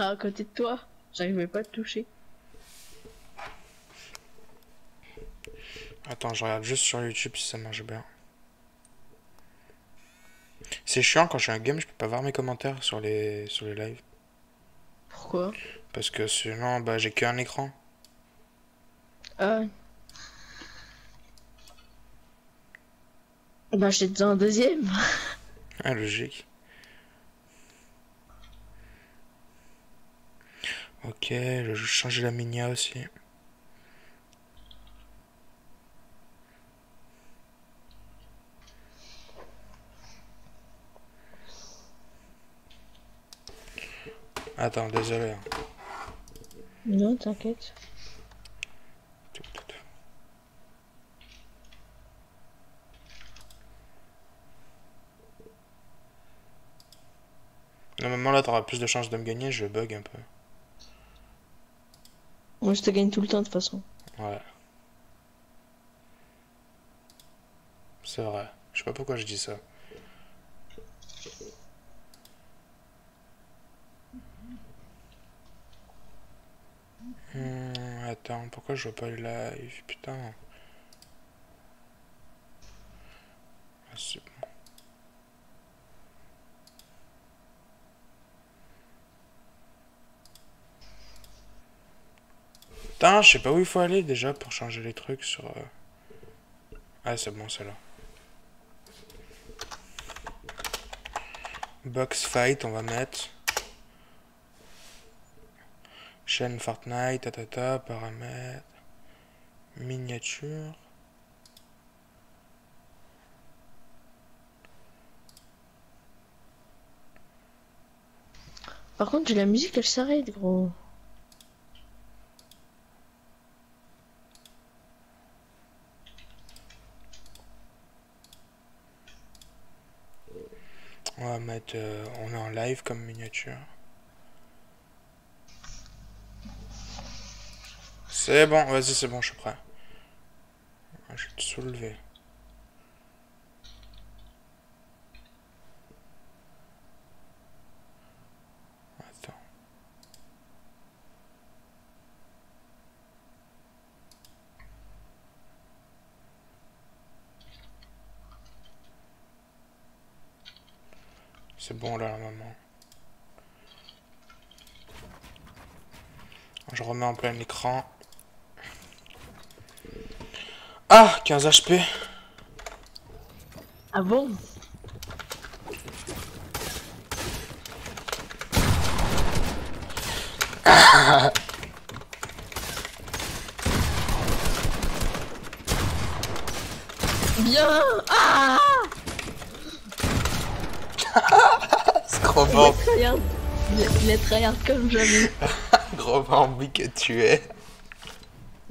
à côté de toi. J'arrivais pas à te toucher. Attends, je regarde juste sur YouTube si ça marche bien. C'est chiant quand j'ai un game, je peux pas voir mes commentaires sur les sur les lives. Pourquoi? Parce que sinon, bah j'ai qu'un écran. Ah. Bah j'ai déjà un deuxième. Ah, logique. Ok, je vais changer la minia aussi. Attends, désolé. hein. Non, t'inquiète. Tout. Normalement là t'auras plus de chances de me gagner, je bug un peu. Moi je te gagne tout le temps de toute façon. Ouais. C'est vrai. Je sais pas pourquoi je dis ça. Hmm, attends, pourquoi je vois pas le live? Putain. Ah, Putain, je sais pas où il faut aller déjà pour changer les trucs sur... euh, Ah, c'est bon, c'est là. Box fight, on va mettre. Chaîne Fortnite, tatata, paramètres. Miniature. Par contre, j'ai la musique, elle s'arrête, gros. Va mettre... euh, on est en live comme miniature. C'est bon, vas-y, c'est bon, je suis prêt. Je vais te soulever. Attends. C'est bon là, maman. Je remets en plein écran. Ah 15 HP Ah bon? Bien Ah C'est trop Il est tryhard. Comme jamais. Gros bambi que tu es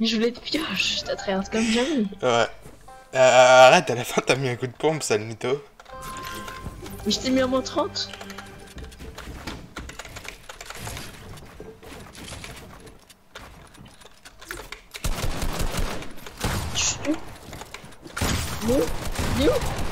Mais je voulais te pioche, t'as tryhard comme jamais. Ouais. Euh, arrête, à la fin t'as mis un coup de pompe, sale mytho. Mais je t'ai mis en moins 30. Chut. Où Il est où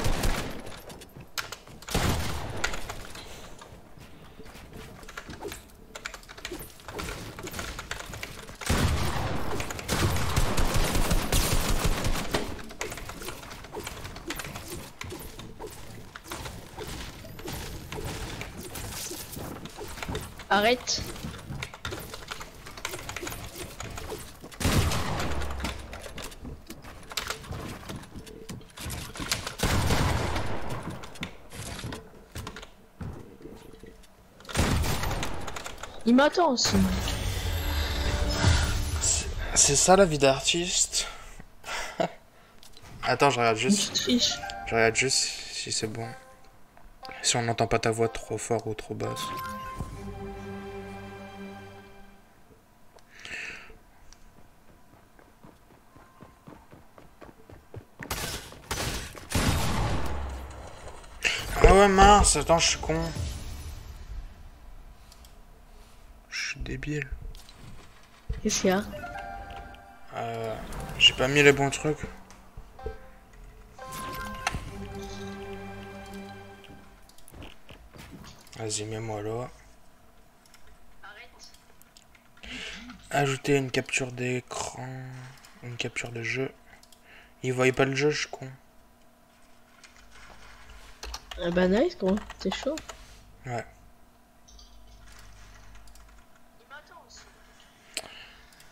Arrête. Il m'attend aussi. C'est ça la vie d'artiste? Attends, je regarde juste. Je regarde juste si c'est bon. Si on n'entend pas ta voix trop fort ou trop basse. Ouais mince, attends, je suis con. Je suis débile. Qu'est-ce qu'il y a Euh, J'ai pas mis les bons trucs. Vas-y, mets-moi là. Ajouter une capture d'écran. Une capture de jeu. Il voyait pas le jeu, je suis con. Ah bah nice, gros. C'est chaud. Ouais.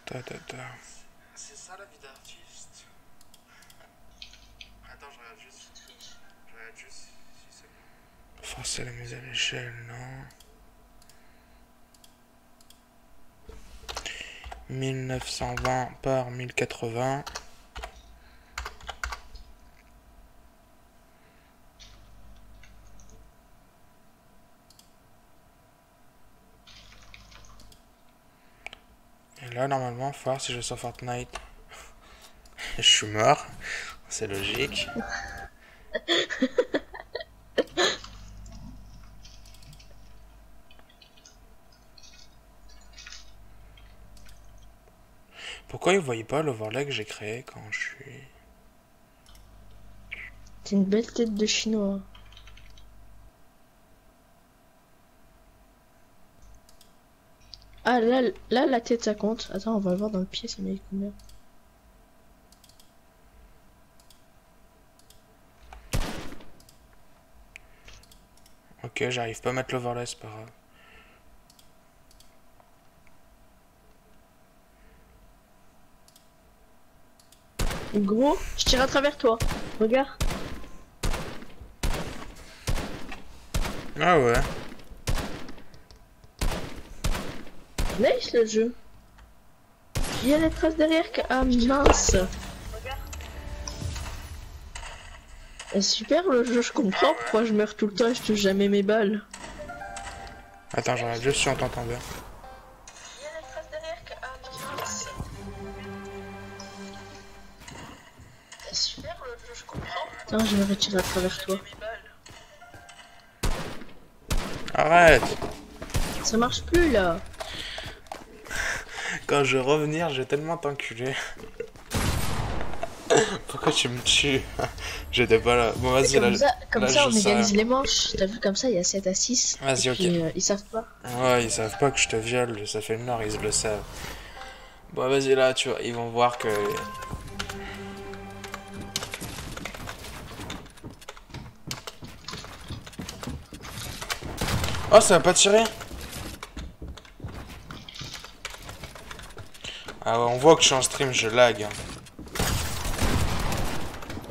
Ta ta ta. C'est ça la vie d'artiste. Attends, je regarde juste. Je regarde juste si c'est bon. Forcer la mise à l'échelle, non. 1920 par 1080. Là, normalement, faut si je sors Fortnite. je suis mort. C'est logique. Pourquoi ils voyaient pas l'overlay que j'ai créé quand je suis... C'est une belle tête de chinois. Ah là, là la tête ça compte. Attends, on va le voir dans le pied, ça met combien Ok, j'arrive pas à mettre l'overlay, c'est pas grave. Gros, je tire à travers toi. Regarde. Ah ouais. Nice le jeu. Il y a les traces derrière que... Ah mince. Eh, super le jeu, je comprends pourquoi je meurs tout le temps et je touche jamais mes balles. Attends, j'en ai juste si on t'entend bien. Ah je vais retirer à travers toi. Arrête Ça marche plus là. Quand je vais revenir, je vais tellement t'enculer. Pourquoi tu me tues? J'étais pas là. Bon, vas-y, là. Ça, comme là, ça on égalise les manches. T'as vu comme ça, il y a 7 à 6. Vas-y, ok. puis, euh, ils savent pas. Ouais, ils savent pas que je te viole, ça fait le nord, ils le savent. Bon, vas-y, là, tu vois, ils vont voir que. Oh, ça va pas tirer Ah ouais, on voit que je suis en stream, je lag. hein.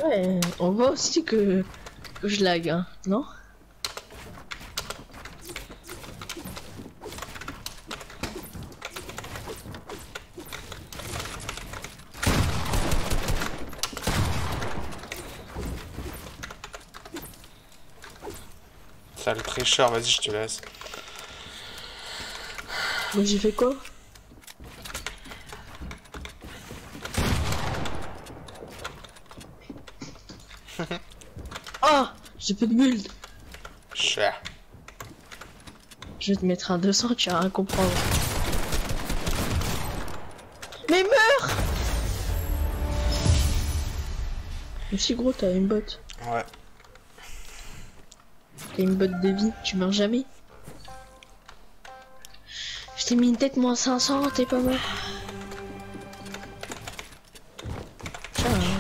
Ouais, on voit aussi que, que je lag, hein, non? Sale tricheur, vas-y, je te laisse. Mais j'ai fait quoi Ah J'ai plus de build Cher. Je vais te mettre un 200, tu vas rien comprendre. Mais meurs Mais si gros, t'as une botte. Ouais. T'as une botte de vie, tu meurs jamais. Je t'ai mis une tête moins 500, t'es pas mort.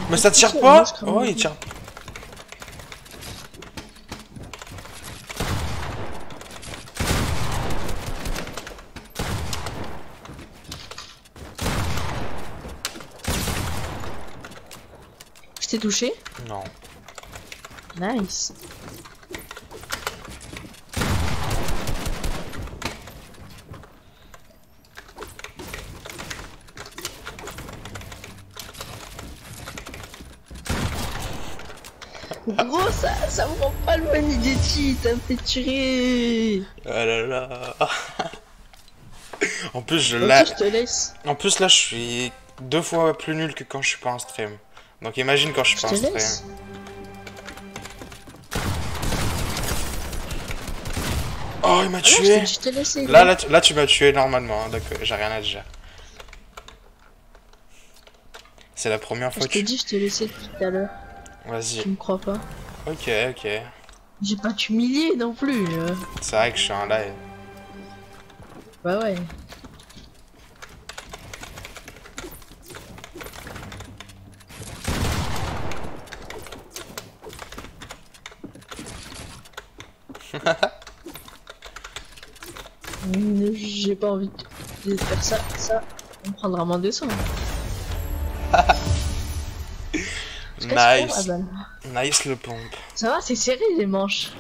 Mais ça tire pas? Oh, il tire. T'ai touché Non. Nice. Gros, ça, ça me rend pas le Manigetti, t'as me fait tirer. Ah là là. en plus, je te laisse. En plus, là, je suis deux fois plus nul que quand je suis pas en stream. Donc imagine quand je suis Je laisse. Oh, il m'a Ah je t'ai tué. je. Là, là, tu, là, tu m'as tué normalement, hein, donc j'ai rien à dire. C'est la première Je fois que t'ai tu... dit, je te laissais depuis tout à l'heure. Vas-y. Tu me crois pas? Ok, ok. J'ai pas t'humilier non plus. C'est vrai que je suis en live. Bah ouais. J'ai pas envie de faire ça, ça, on prendra moins de sang. Nice. Nice le pompe. Ça va, c'est serré les manches.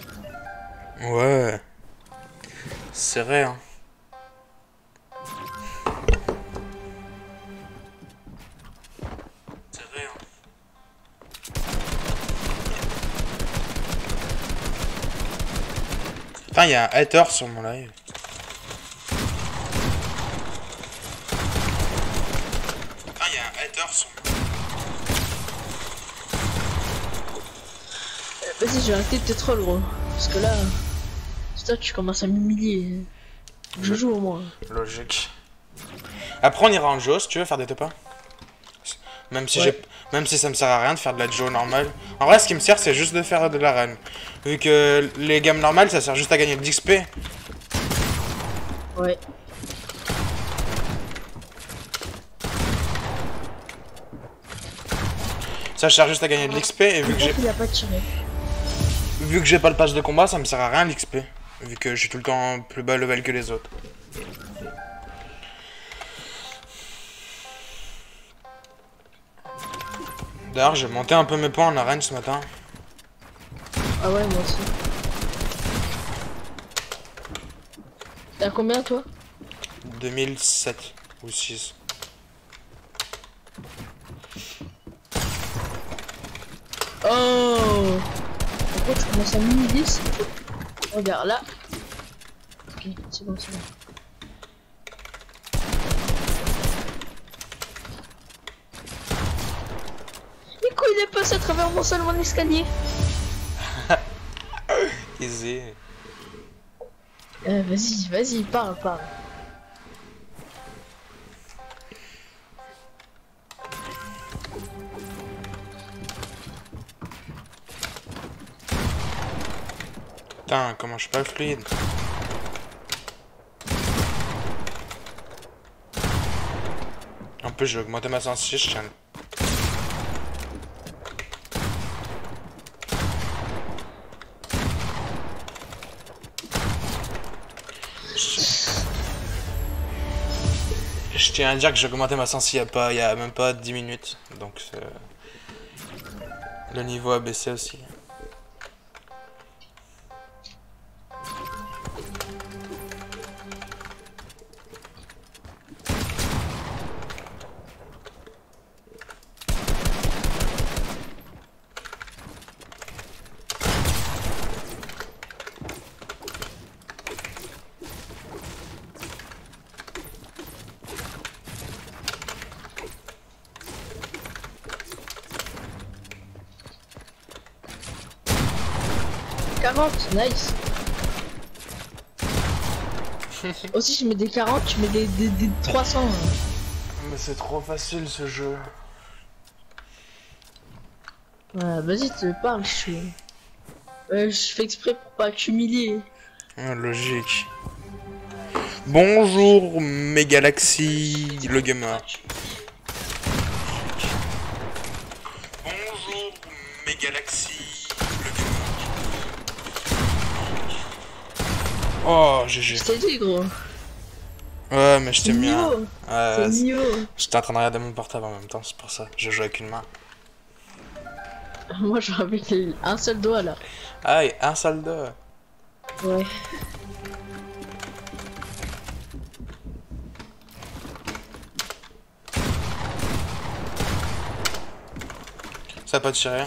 Ouais. C'est vrai, hein. Il y a un hater sur mon live. Putain, il y a un hater sur mon Euh, Vas-y, je vais arrêter de te troll, gros. Parce que là, toi, tu commences à m'humilier. Je joue au moins. Logique. Après, on ira en Joe si tu veux faire des top 1. Même si Ouais. j'ai, même si ça me sert à rien de faire de la Joe normale. En vrai, ce qui me sert, c'est juste de faire de l'arène. Vu que les gammes normales, ça sert juste à gagner de l'XP. Ouais. Ça sert juste à gagner de l'XP. Et vu que j'ai, Il a pas tiré. vu que j'ai pas le pass de combat, ça me sert à rien l'XP. Vu que je suis tout le temps plus bas level que les autres. D'ailleurs, j'ai monté un peu mes points en arène ce matin. Ah ouais, moi aussi. T'as combien, toi? 2007 ou 6. Oh Pourquoi tu commences à mini 10 Regarde là. Ok, c'est bon, c'est bon. Il est passé à travers mon seul mon escalier Easy. euh, Vas-y, vas-y, parle, parle. Putain, comment je suis pas fluide. En plus, j'ai augmenté ma sensibilité, je tiens. Tiens à dire que j'ai augmenté ma sensi il y a, pas, il a même pas 10 minutes. Donc, le niveau a baissé aussi. « nice Aussi, je mets des 40, tu mets des, des, des 300. hein. Mais c'est trop facile ce jeu. Vas-y, te parle, je suis... Euh, je fais exprès pour pas t'humilier. Ah, logique. Bonjour mes galaxies, le gamer. Bonjour mes galaxies, le Oh, Je GG. t'ai dit, gros. Ouais, mais je t'ai mis un... J'étais en train de regarder mon portable en même temps, c'est pour ça. Je joue avec une main. Moi, avec les- un seul doigt, là. Ah, et un soldat. Ouais. Ça a pas tiré.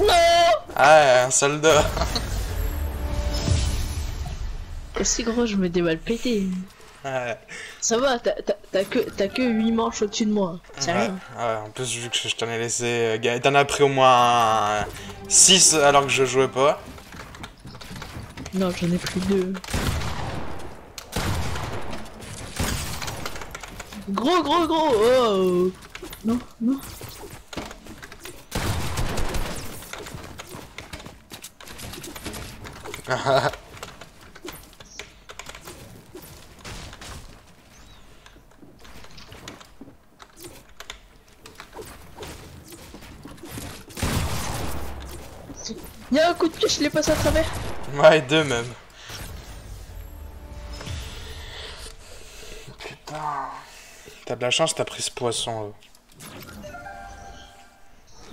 Non Ah, un soldat. Aussi gros, je me des balles pétées. Ouais. Ça va, t'as que, t'as que 8 manches au-dessus de moi. C'est Ouais, rien. ouais, en plus, vu que je t'en ai laissé. euh, T'en as pris au moins 6 alors que je jouais pas. Non, j'en ai pris deux. Gros, gros, gros Oh Non, non. Y'a un coup de pied, je l'ai passé à travers. Ouais, deux même. Putain. T'as de la chance, t'as pris ce poisson. Euh.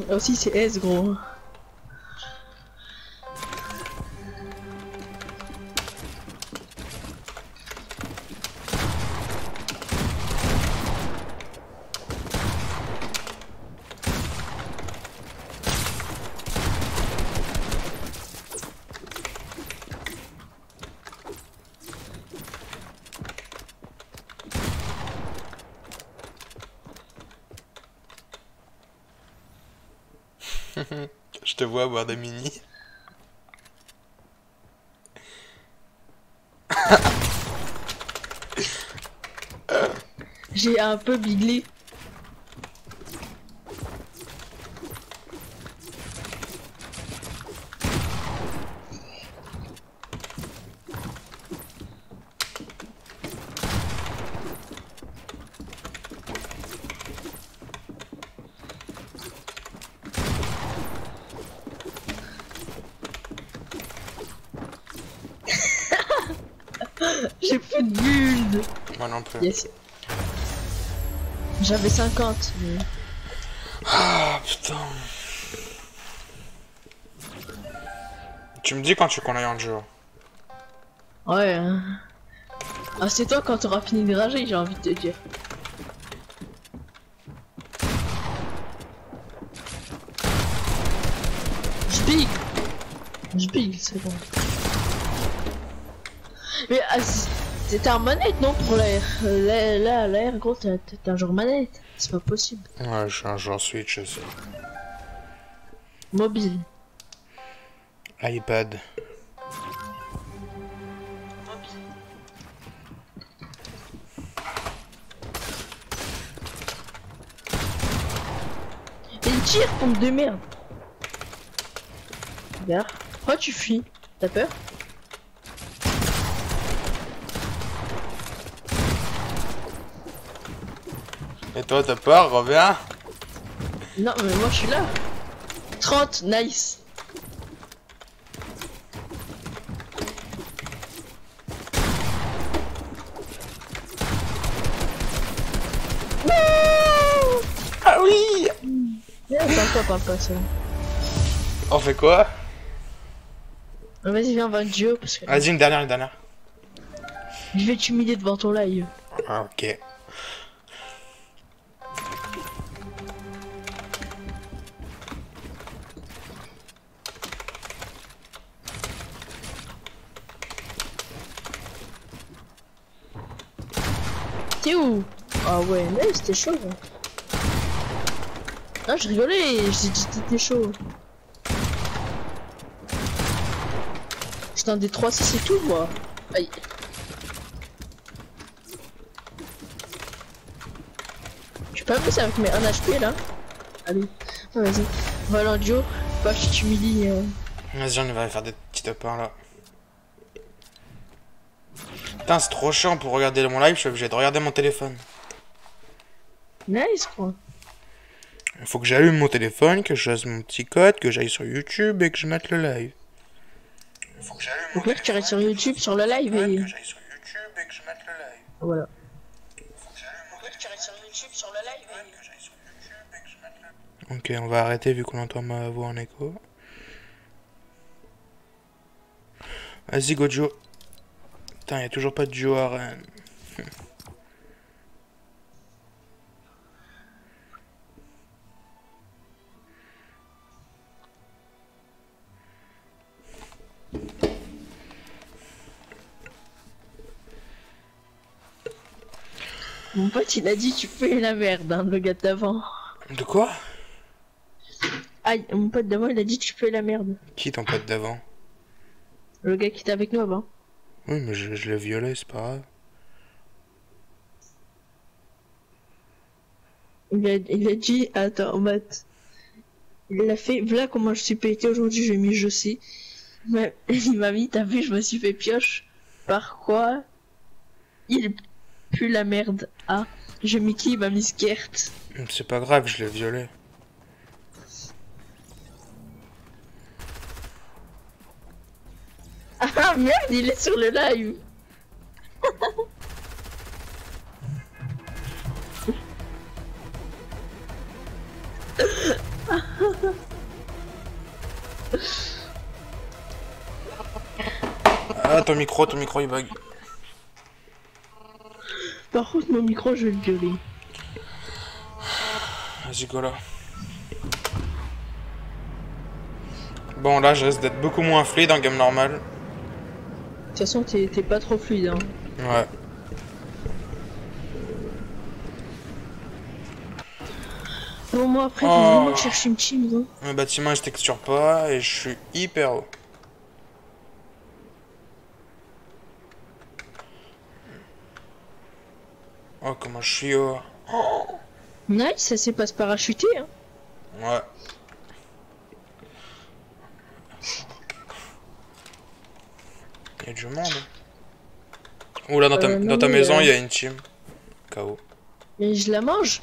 Là. Aussi, c'est S, gros. Te vois boire des mini. J'ai un peu biglé. J'ai plus de bulles. Yes. J'avais 50. Mais... Ah putain. Tu me dis quand tu connais un jeu. Ouais. hein. Ah, c'est toi quand t'auras fini de rager, j'ai envie de te dire. Je pique. Je c'est bon. Mais ah, c'est- c'était en manette, non, pour l'air Euh, Là, là, l'air, gros, t'as un genre manette. C'est pas possible. Ouais, je suis un joueur Switch aussi. Mobile. iPad. Il tire, pompe de merde. Regarde. Pourquoi tu fuis? T'as peur? Et toi, t'as peur, reviens Non, mais moi je suis là. 30, nice. Ah oui Parle pas, parle bon. On fait quoi? Vas-y, viens, on va duo parce que Vas-y, une dernière, une dernière. je vais t'humilier devant ton live. Ah, ok. Où? Ah ouais, mais c'était chaud. hein. Non, je rigolais, j'ai dit que t'étais chaud. J'étais un des 3 6 et tout, moi. Aïe. Je peux pas passer avec mes 1 HP là Allez, Ah, vas-y. On va aller en duo. Pas que je t'humilie. euh. Vas-y, on va faire des petits top 1 là. Putain, c'est trop chiant pour regarder mon live, je suis obligé de regarder mon téléphone. Nice quoi. Il faut que j'allume mon téléphone, que je fasse mon petit code, que j'aille sur YouTube et que je mette le live. Il faut que j'allume Donc là, tu restes sur YouTube, sur le live et. que j'aille sur YouTube et que je mette le live. Voilà. Faut que j'allume mon tu restes sur YouTube, sur le live et. que j'aille sur YouTube et que je le Ok, on va arrêter vu qu'on entend ma voix en écho. Vas-y, Gojo. Putain, y a toujours pas de duo. Mon pote, il a dit tu fais la merde, hein, le gars d'avant. De quoi? Aïe, mon pote d'avant, il a dit tu fais la merde. Qui ton pote d'avant? Le gars qui était avec nous avant. Oui, mais je, je l'ai violé, c'est pas grave. Il a, il a dit, attends, Matt. Il a fait, voilà comment je suis pété aujourd'hui, j'ai mis je sais. Mais il m'a mis, t'as vu, je me suis fait pioche. Par quoi Il pue la merde? Ah, j'ai mis qui Il m'a mis Skert. C'est pas grave, je l'ai violé. Ah merde, il est sur le live. Ah, ton micro, ton micro il bug. Par contre, mon micro, je vais le violer. Vas-y, go là. Bon, là, je risque d'être beaucoup moins fluide en game normal. De toute façon, t'es pas trop fluide. Hein. Ouais. Bon, moi après, Oh. faut vraiment que je cherche une team. Hein. Le bâtiment, je texture pas et je suis hyper haut. Oh, comment je suis haut. Nice, ça s'est pas se parachuter. Hein. Ouais. Y a du monde. Oula, dans ta, Euh, non, dans ta mais, maison, euh, il y a une team. KO. Mais je la mange.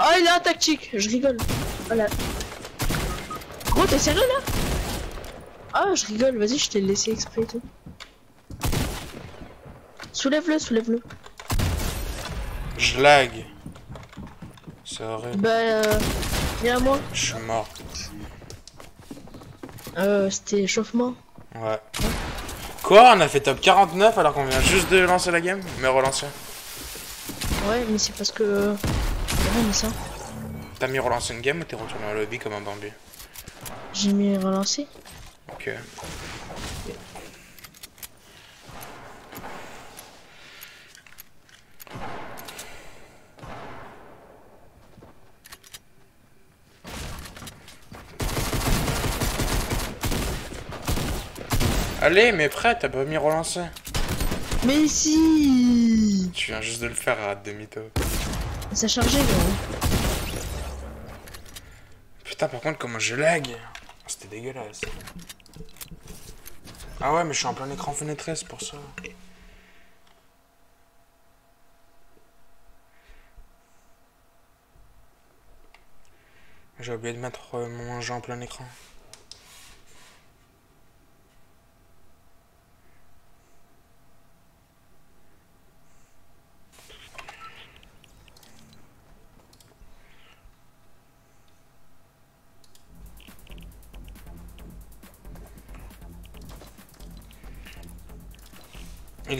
Oh, il a un tactique, je rigole. Voilà. Gros, t'es sérieux là? Ah, je rigole, vas-y, je t'ai laissé exprès et tout. Soulève-le, soulève-le. Je lag. C'est horrible. Bah, euh, viens à moi. Je suis mort. Euh, c'était échauffement. Ouais. Quoi On a fait top 49 alors qu'on vient juste de lancer la game Mais relancer. Ouais, mais c'est parce que. Ouais, mais ça. T'as mis relancer une game ou t'es retourné au lobby comme un bambi J'ai mis relancer. Ok. Allez, mais prêt, t'as pas mis relancer. Mais si Tu viens juste de le faire à demi-to. Ça a chargé, gros. Putain, par contre, comment je lag C'était dégueulasse. Ah ouais, mais je suis en plein écran fenêtré, c'est pour ça. J'ai oublié de mettre euh, mon jeu en plein écran.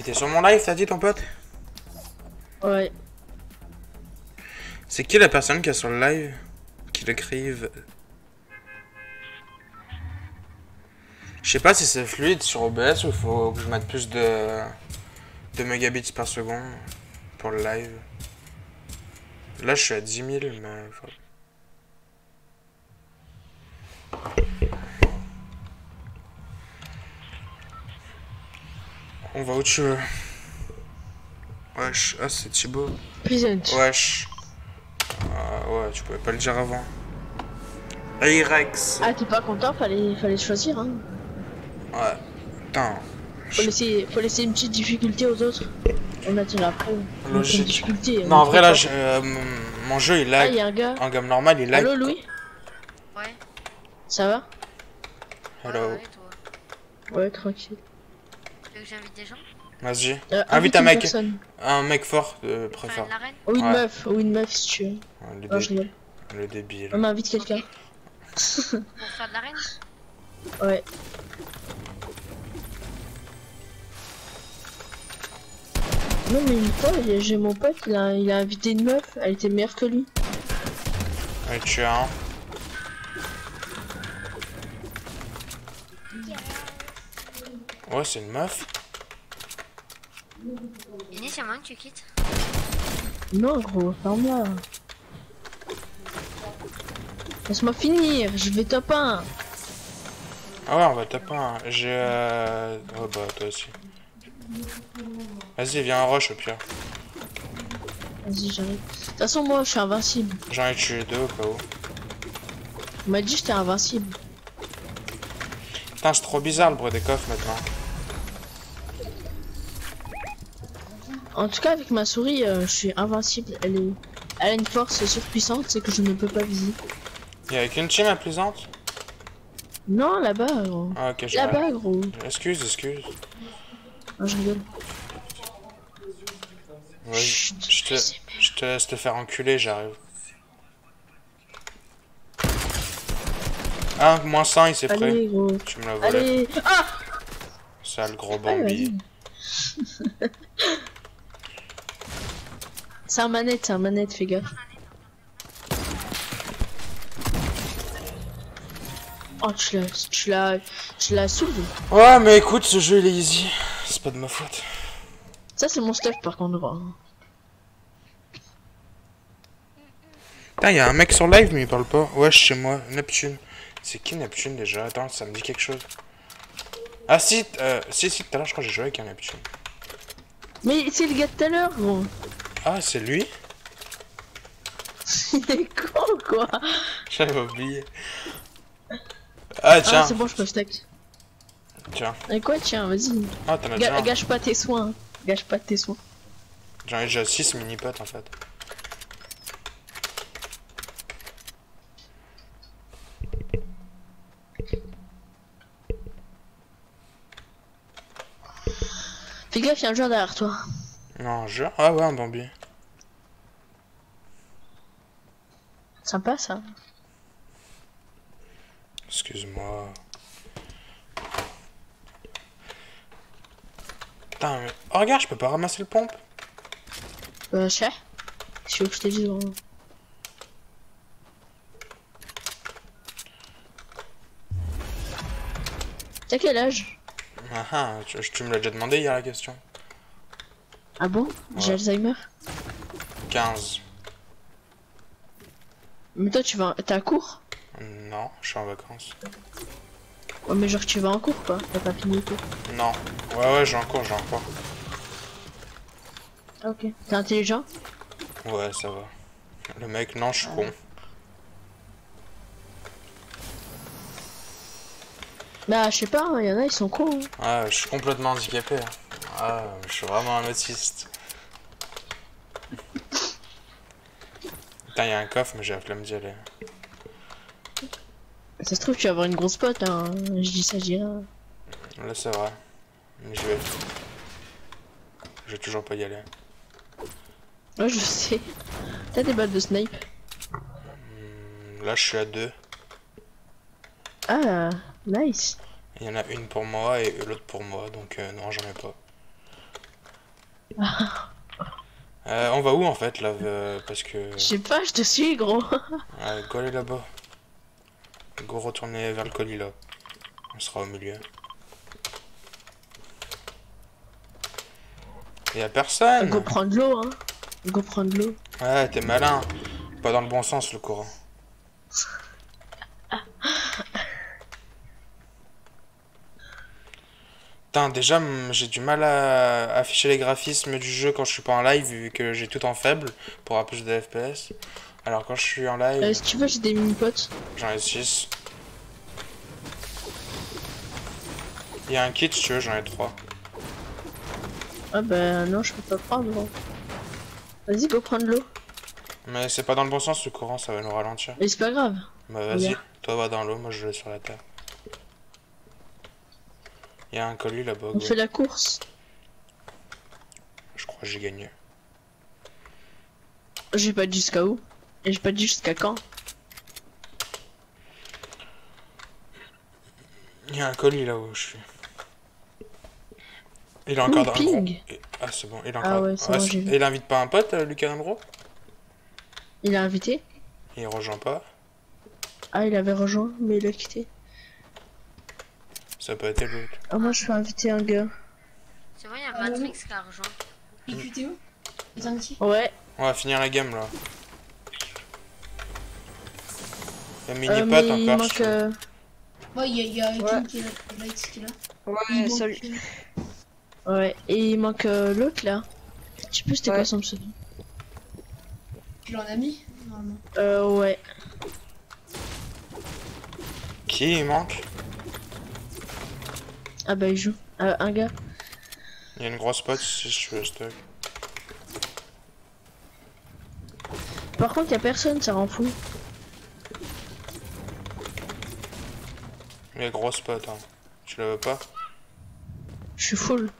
Était sur mon live, t'as dit ton pote Ouais. C'est qui la personne qui est sur le live Qui l'écrive Je sais pas si c'est fluide sur OBS ou faut que je mette plus de, de mégabits par seconde pour le live. Là, je suis à 10 000, mais. On va où tu veux Wesh, ah, c'est Thibaut. Wesh. Ah ouais, tu pouvais pas le dire avant. Hey Rex. Ah, t'es pas content Fallait, fallait choisir, hein. Ouais. Putain. Faut laisser, faut laisser une petite difficulté aux autres. On a tiré après. une Logique. difficulté. Non, en vrai, là, je- euh, mon- jeu il Ah, lag. y a un gars. En gamme normale, il lag. Allô, Louis Ouais. Ça va? Hello. Ouais, toi. Ouais, tranquille. Que j'invite des gens Vas-y. Euh, Invite un mec. personne. Un mec fort, euh, Enfin, préfère. de Ou une Ouais. meuf, ou une meuf si tu veux. Ouais, le, dé- rigole. le débile. On invite quelqu'un. Pour faire de l'arène Ouais. Non, mais une fois, j'ai mon pote, il a, il a invité une meuf, elle était meilleure que lui. Ouais, tu as un. Ouais, c'est une meuf. Inès, c'est moi que tu quittes Non, gros, ferme-la. Laisse-moi finir, je vais top 1. Ah ouais, on va taper un. J'ai. Euh... Oh bah, toi aussi. Vas-y, viens en rush au pire. Vas-y, j'arrive. De toute façon, moi, je suis invincible. J'en ai tué deux au cas où. On m'a dit que j'étais invincible. Putain, c'est trop bizarre le bruit des coffres maintenant. En tout cas, avec ma souris, euh, je suis invincible. Elle, est... Elle a une force surpuissante, c'est que je ne peux pas viser. Y'a qu'une team à plaisante Non, là-bas, gros. Ah, ok, j'arrive. Là-bas, gros. Excuse, excuse. Ah, je rigole. Ouais, je te, je te laisse te faire enculer, j'arrive. Ah, moins 100, il s'est prêt. Gros. Tu me l'as volé. Allez. Ah Sale gros Allez, Bambi. C'est un manette, c'est un manette, fais gaffe. Oh, tu l'as, tu l'as, tu l'as soulevé. Ouais, mais écoute, ce jeu il est easy. C'est pas de ma faute. Ça, c'est mon stuff par contre. Putain, y'a un mec sur live, mais il parle pas. Ouais, chez moi, Neptune. C'est qui Neptune déjà? Attends, ça me dit quelque chose. Ah si, euh, si, si, tout à l'heure, je crois que j'ai joué avec un Neptune. Mais c'est le gars de tout à l'heure, gros. Ah, c'est lui Il est con, quoi. J'avais oublié. Ah, tiens, Ah, c'est bon, je peux stack. tiens. Et quoi, tiens, vas-y. Ah, t'en as déjà gâche pas tes soins. hein. Gâche pas tes soins. J'en ai déjà 6 mini-potes en fait. Fais gaffe, y'a un joueur derrière toi. Non, je... Ah ouais, un Bambi. Sympa, ça. Excuse-moi. Putain, mais... Oh, regarde, je peux pas ramasser le pompe. Euh, cher. Si tu veux que je te dise, gros. T'as quel âge? Ah ah, tu, tu me l'as déjà demandé hier la question. Ah bon J'ai Ouais. Alzheimer 15. Mais toi, tu vas... T'as cours Non, je suis en vacances. Ouais, mais genre, tu vas en cours, quoi. T'as pas fini tout. Non. Ouais, ouais, j'ai encore, j'ai encore. Ah, ok. T'es intelligent Ouais, ça va. Le mec, non, je suis con. Bah, je sais pas, il y en a, ils sont cons. hein. Ah, je suis complètement handicapé. hein. Ah, je suis vraiment un autiste. Putain, y'a un coffre, mais j'ai la flemme d'y aller. Ça se trouve, tu vas avoir une grosse pote, hein. Je dis ça, dis rien. Là, c'est vrai. Mais je vais. Je vais toujours pas y aller. Ouais, je sais. T'as des balles de snipe Hmm, Là, je suis à deux. Ah, nice. Il y en a une pour moi et l'autre pour moi, donc euh, non, j'en ai pas. Euh, on va où en fait là euh, Parce que. Je sais pas, je te suis, gros. Ouais, go aller là-bas. Go retourner vers le colis là. On sera au milieu. Y a personne Go prendre l'eau, hein. Go prendre l'eau. Ouais, t'es malin. Pas dans le bon sens le courant. Putain, déjà, j'ai du mal à afficher les graphismes du jeu quand je suis pas en live, vu que j'ai tout en faible pour avoir plus de FPS. Alors quand je suis en live, Euh, si tu veux, j'ai des mini-potes. j'en ai 6. Il y a un kit, si tu veux, j'en ai 3. Ah bah non, je peux pas prendre. Vas-y, go prendre l'eau. Mais c'est pas dans le bon sens le courant, ça va nous ralentir. Mais c'est pas grave. Bah vas-y, toi va dans l'eau, moi je vais sur la terre. Il y a un colis là-bas, On fait la course. je crois que j'ai gagné. J'ai pas dit jusqu'à où. Et j'ai pas dit jusqu'à quand. Il y a un colis là où je suis. Il est encore gros. Ah c'est bon, il est Ah encore. ouais, c'est bon, il invite pas un pote, euh, Lucas Nambro Il a invité? Il rejoint pas. Ah, il avait rejoint, mais il a quitté. Ça pas été l'autre. Ah, moi, je peux inviter un gars. C'est vrai, il y a Matrix qui a rejoint. Et tu t'es où Les Ouais. On va finir la game là. Il y a mini Euh, pote encore. manque. euh, Ouais, il y a, il y a Ouais. Qui est là, Light qui est là. Ouais, salut. euh, Ouais, et il manque euh, l'autre là. Je sais plus c'était Ouais. quoi son pseudo. Tu l'en as mis Normalement. Euh, ouais. Qui il manque? Ah bah il joue. Euh, un gars. Il y a une grosse pote si je suis stock. Par contre, y a personne, ça rend fou. Les gros spots, hein. Tu le veux pas? Je suis full.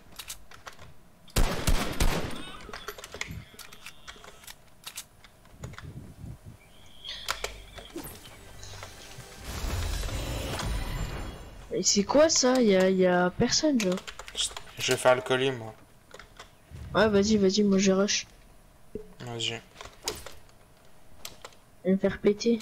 C'est quoi ça? Y a, y a personne genre. Je vais faire le colis, moi. Ouais vas-y vas-y moi je rush. Vas-y. Je vais me faire péter.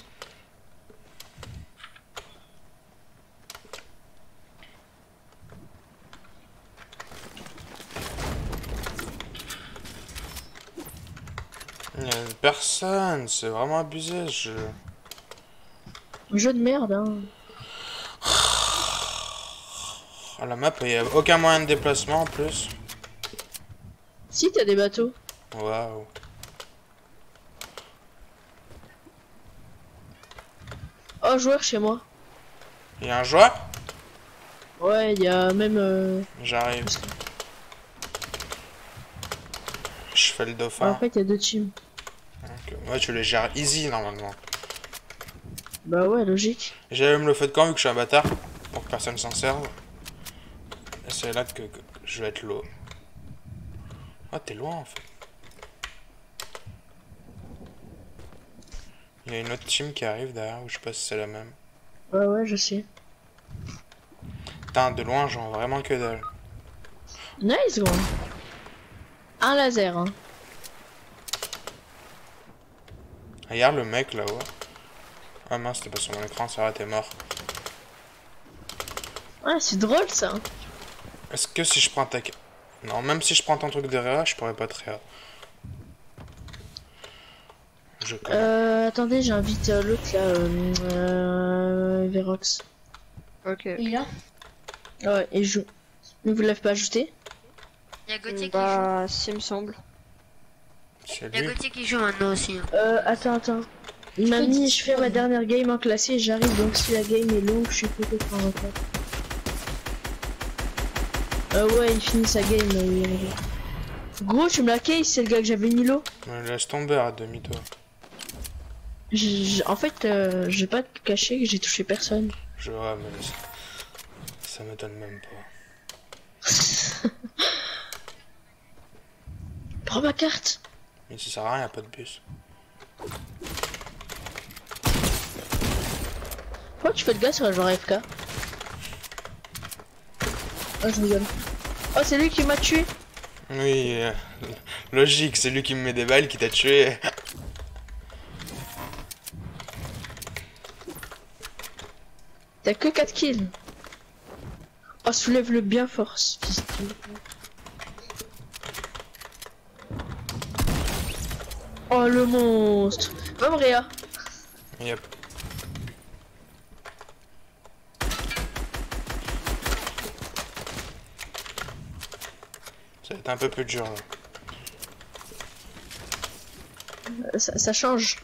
Il y a personne, c'est vraiment abusé. Je... Jeu de merde hein. Ah, la map, il y a aucun moyen de déplacement en plus. Si t'as des bateaux. Waouh. Oh joueur chez moi. Il y a un joueur? Ouais y a même euh... J'arrive. Je fais le dauphin. En fait y a deux teams. Donc, ouais, tu les gères easy normalement. Bah ouais logique. J'ai même le feu de camp vu que je suis un bâtard. Pour que personne s'en serve. C'est là que, que je vais être low. Ah, t'es loin en fait. Il y a une autre team qui arrive derrière, ou je sais pas si c'est la même. Ouais ouais je sais. Putain, de loin, j'en vois vraiment que dalle. Nice gros. Un laser hein. Regarde le mec là-haut. Ah mince, c'était pas sur mon écran, ça va, t'es mort. Ah c'est drôle ça. Est-ce que si je prends ta... Non, même si je prends ton truc de Réa, je pourrais pas te Réa. Je. Euh attendez j'invite euh, l'autre là. Euh, euh, Verox. Ok. Et là Ouais et je joue. Mais vous l'avez pas ajouté Il y a Gauthier qui joue. Bah, s'il me semble. Il y a. Gauthier qui joue maintenant aussi. hein. Euh attends attends. Il m'a peux mis, dire- je fais ma dernière game en classé, j'arrive donc si la game est longue, je suis peut-être en retard. Euh ouais, il finit sa game. euh. Gros, tu me la case, c'est le gars que j'avais mis l'eau. Laisse tomber à demi-tour. En fait, euh, je vais pas te cacher que j'ai touché personne. Je vois, mais ça, ça m'étonne même pas. Prends ma carte. Mais ça sert à rien, pas de bus. Pourquoi tu fais le gars sur le genre FK Oh, je rigole. Oh, c'est lui qui m'a tué. Oui, euh, logique, c'est lui qui me met des balles qui t'a tué. T'as que 4 kills. Oh, soulève-le bien force. Oh, le monstre. Va, Réa. Yep. Ça un peu plus dur là. Euh, Ça, change.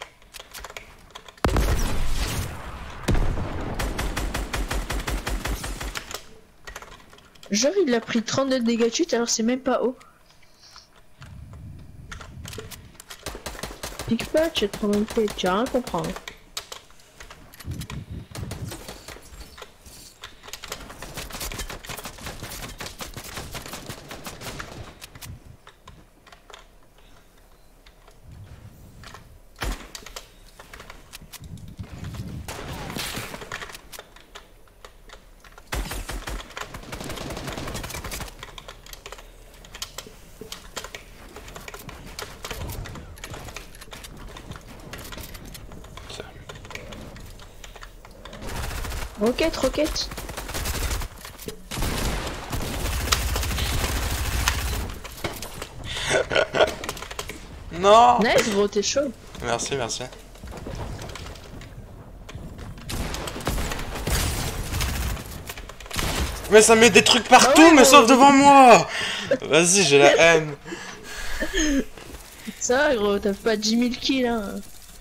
Genre il a pris 32 dégâts de chute alors c'est même pas haut. Pique pas, tu te prendre une tête, tu vas rien comprendre. Ça. Roquette, roquette. Non Nice gros, t'es chaud. Merci, merci. Mais ça met des trucs partout, Ah mais sauf devant moi Vas-y, j'ai la haine. Ça gros, t'as pas 10 000 kills hein.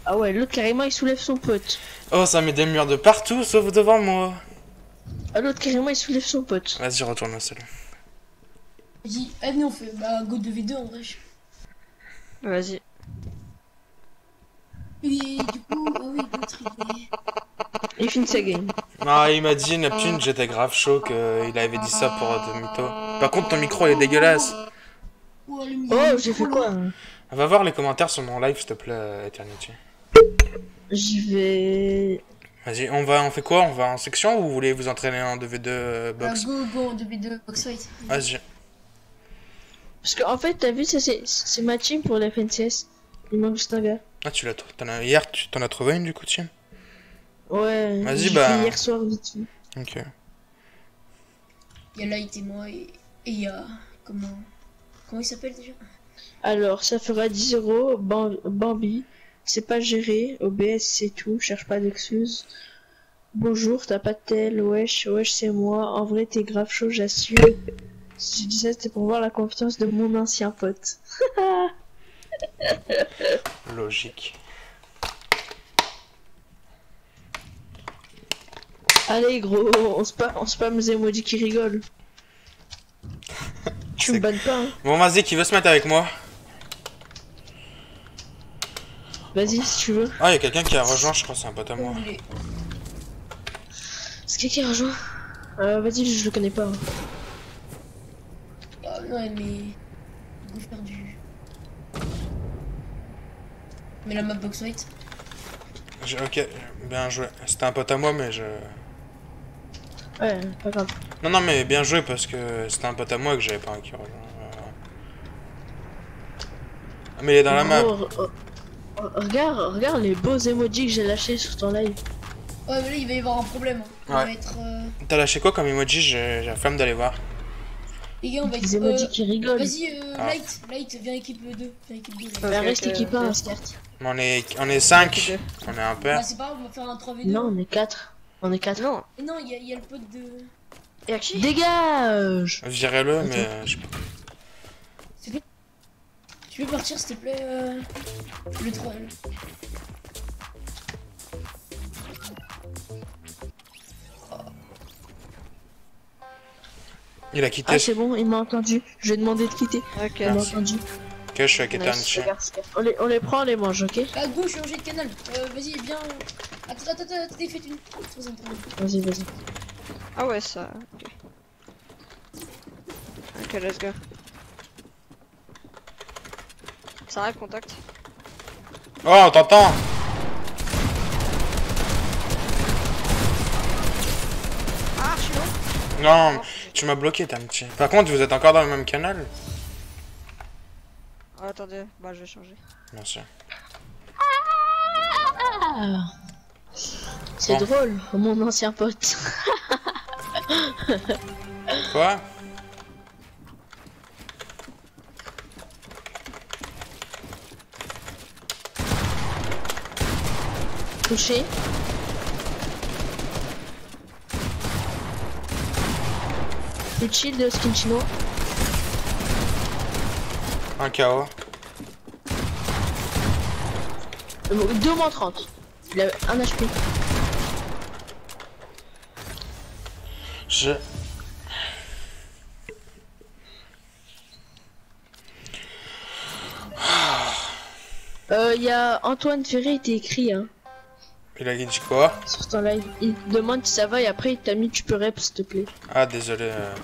Ah ouais, l'autre carrément il soulève son pote. Oh, ça met des murs de partout, sauf devant moi. Ah l'autre carrément il soulève son pote. Vas-y, retourne au salon. Vas-y, eh, on fait bah, Go 2v2 en vrai. Vas-y. Et du coup, ah oui, l'autre il. Il finit sa game. Ah, il m'a dit, Neptune, j'étais grave chaud qu'il avait dit ça pour de mytho. Par contre, ton micro il est dégueulasse. Oh, j'ai fait quoi hein Va voir les commentaires sur mon live, s'il te plaît, euh, Eternity. J'y vais. Vas-y, on va, on fait quoi? On va en section ou vous voulez vous entraîner en 2v2 euh, Ah, box go, go, 2v2, box fight. Vas-y. Parce qu'en fait, t'as vu, ça c'est c'est ma team pour la FNCS. Il manque juste un gars. Ah, tu l'as, trou- t'en as, hier, tu t'en as trouvé une du coup, tiens Ouais. Vas-y, bah. fait hier soir vite fait. Ok. Il y a Light et moi et et il y a. Comment. Comment il s'appelle déjà? Alors, ça fera 10 euros. Bam- Bambi, c'est pas géré. OBS, c'est tout. Cherche pas d'excuses. Bonjour, t'as pas de tel. Wesh, wesh, c'est moi. En vrai, t'es grave chaud, j'assume. Si je dis ça, c'était pour voir la confiance de mon ancien pote. Logique. Allez, gros, on spam, on spam les emojis qui rigolent. Tu me bannes pas, hein. Bon, vas-y, qui veut se mettre avec moi? Vas-y, si tu veux. Ah, il y a quelqu'un qui a rejoint, je crois, c'est un pote à moi. C'est qui qui a rejoint euh, Vas-y, je le connais pas. hein. Ah, ouais, mais. Go faire du. Mais la map box. Je- ok, bien joué. C'était un pote à moi, mais je. Ouais, pas grave. Non, non, mais bien joué parce que c'était un pote à moi que j'avais pas un qui rejoint. Euh. Ah, mais il est dans la map. Regarde, regarde les beaux emojis que j'ai lâchés sur ton live. Ouais, mais là, il va y avoir un problème. hein. On Ouais. va être. euh, T'as lâché quoi comme emoji? J'ai la flemme d'aller voir. Les gars, on va être. Les euh, emojis qui rigolent. Vas-y, euh, Ah. Light, Light, viens équipe 2. Viens équipe 2. Ok, Bah, reste équipe ok. 1, certes. Mais on est, on est 5. Ok. On est un Ah, pair. c'est pas grave, on va faire un 3v2. Non, on est 4. On est 4. Non. Mais non, il y, y a le pote de. Dégage Virez-le, mais euh, je sais pas. Tu peux partir, s'il te plaît euh, Le 3. le- Il a quitté. Ah, c'est bon, il m'a entendu. Je lui ai demandé de quitter. Ok. Il m'a entendu. Ok, je suis avec Nice. On les, on les prend, on les mange, ok Ah, go, je suis changé de canal. Euh, vas-y, viens. Attends, attends, attends, t'es fait une. Troisième canal. Vas-y, vas-y. Ah ouais, ça. Ok. Ok, let's go. Ça arrive, contact. Oh, on t'entend Ah, je suis long. Non, tu m'as bloqué, Eternity. Par contre, vous êtes encore dans le même canal Oh, attendez, bah je vais changer. Merci. Ah C'est Bon. drôle, mon ancien pote. Quoi? Touché. Plus chill de Skinchino. Un KO. Euh, 2 moins 30. Il a un HP. Je... Euh, il y a Antoine Ferré, était écrit, hein, Il a dit quoi sur ton live. Il te demande si ça va et après il t'a mis tu peux rep s'il te plaît. Ah, désolé. euh.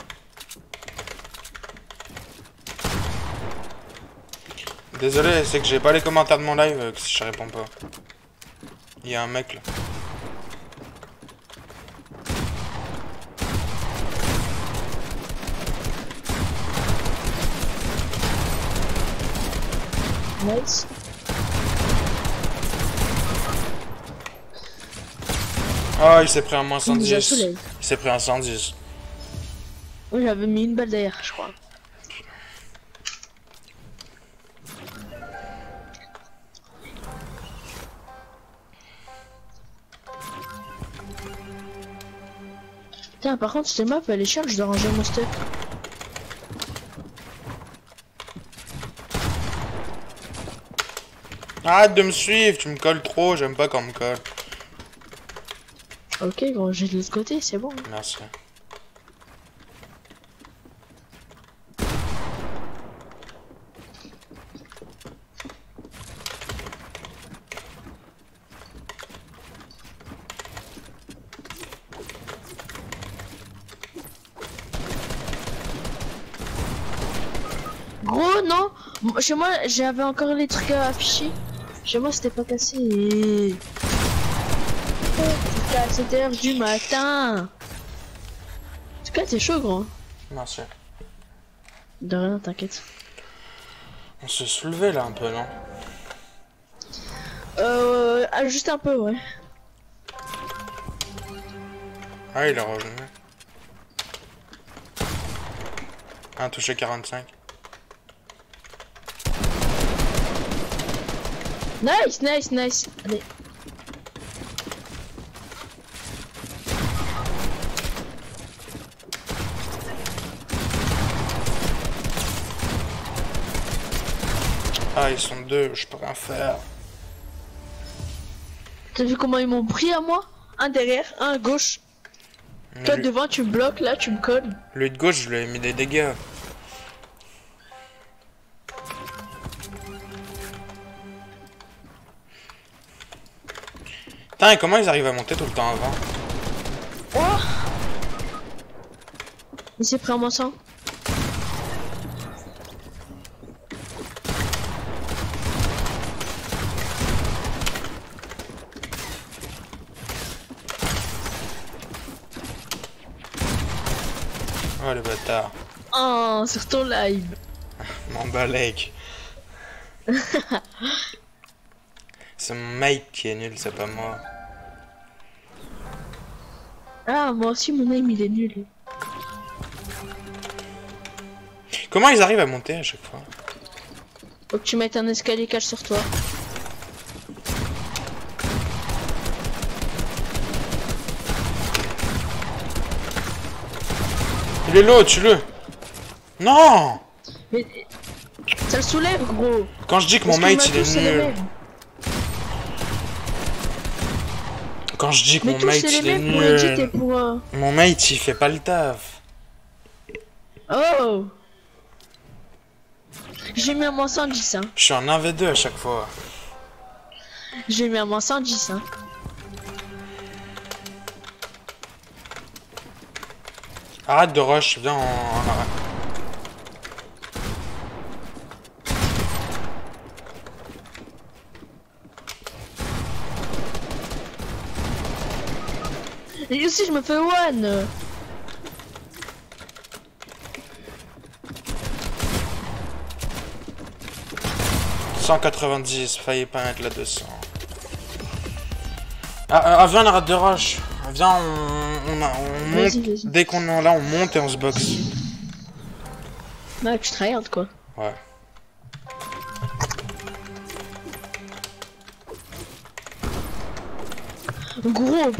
Désolé, c'est que j'ai pas les commentaires de mon live euh, que si je réponds pas. Il y a un mec là. Nice. Ah, il s'est pris un moins Il nous a 110. soleil. Il s'est pris un 110. Moi j'avais mis une balle derrière, je crois. Putain, par contre, cette map elle est chère, je dois ranger mon stuff. Arrête de me suivre, tu me colles trop, j'aime pas quand on me colle. Ok, ils vont j'ai de l'autre côté, c'est bon. Merci. Gros, non Chez moi, j'avais encore les trucs à afficher. Chez moi, c'était pas cassé. C'était à 7h du matin. En tout cas, t'es chaud, gros. Merci. De rien, t'inquiète. On se soulevait là un peu, non? Euh, ah, juste un peu, ouais. Ah, il est revenu. Un touché 45. Nice, nice, nice. Allez. Ah, ils sont deux, je peux rien faire. T'as vu comment ils m'ont pris à moi? Un derrière, un à gauche. Toi Lui, devant, tu me bloques, là, tu me colles. lui de gauche, je lui ai mis des dégâts. Putain, et comment ils arrivent à monter tout le temps avant? Oh Il s'est pris en sang. Oh. Oh, sur ton live. Mon balèque. c'est mon mate qui est nul, c'est pas moi. Ah, moi aussi, mon aim, il est nul. Comment ils arrivent à monter à chaque fois? Faut que tu mettes un escalier cache sur toi. Il est là, tue-le Non Mais ça le soulève, gros. Quand je dis que mon que mate il est le nul. Quand je dis que Mais mon mate il est nul. pour. Mon mate il fait pas le taf. Oh J'ai mis un moins 110, hein. Je suis en 1v2 à chaque fois. J'ai mis un moins 110, hein. Arrête de rush, viens en, en arrêt. Et aussi, je me fais one. 190, failli pas mettre la 200. Ah, ah, ah, viens, on arrête de rush. Viens, on, on, a- on monte. Dès qu'on est là, on monte et on se boxe. Ouais, tu tryhard, quoi. Ouais. Gros.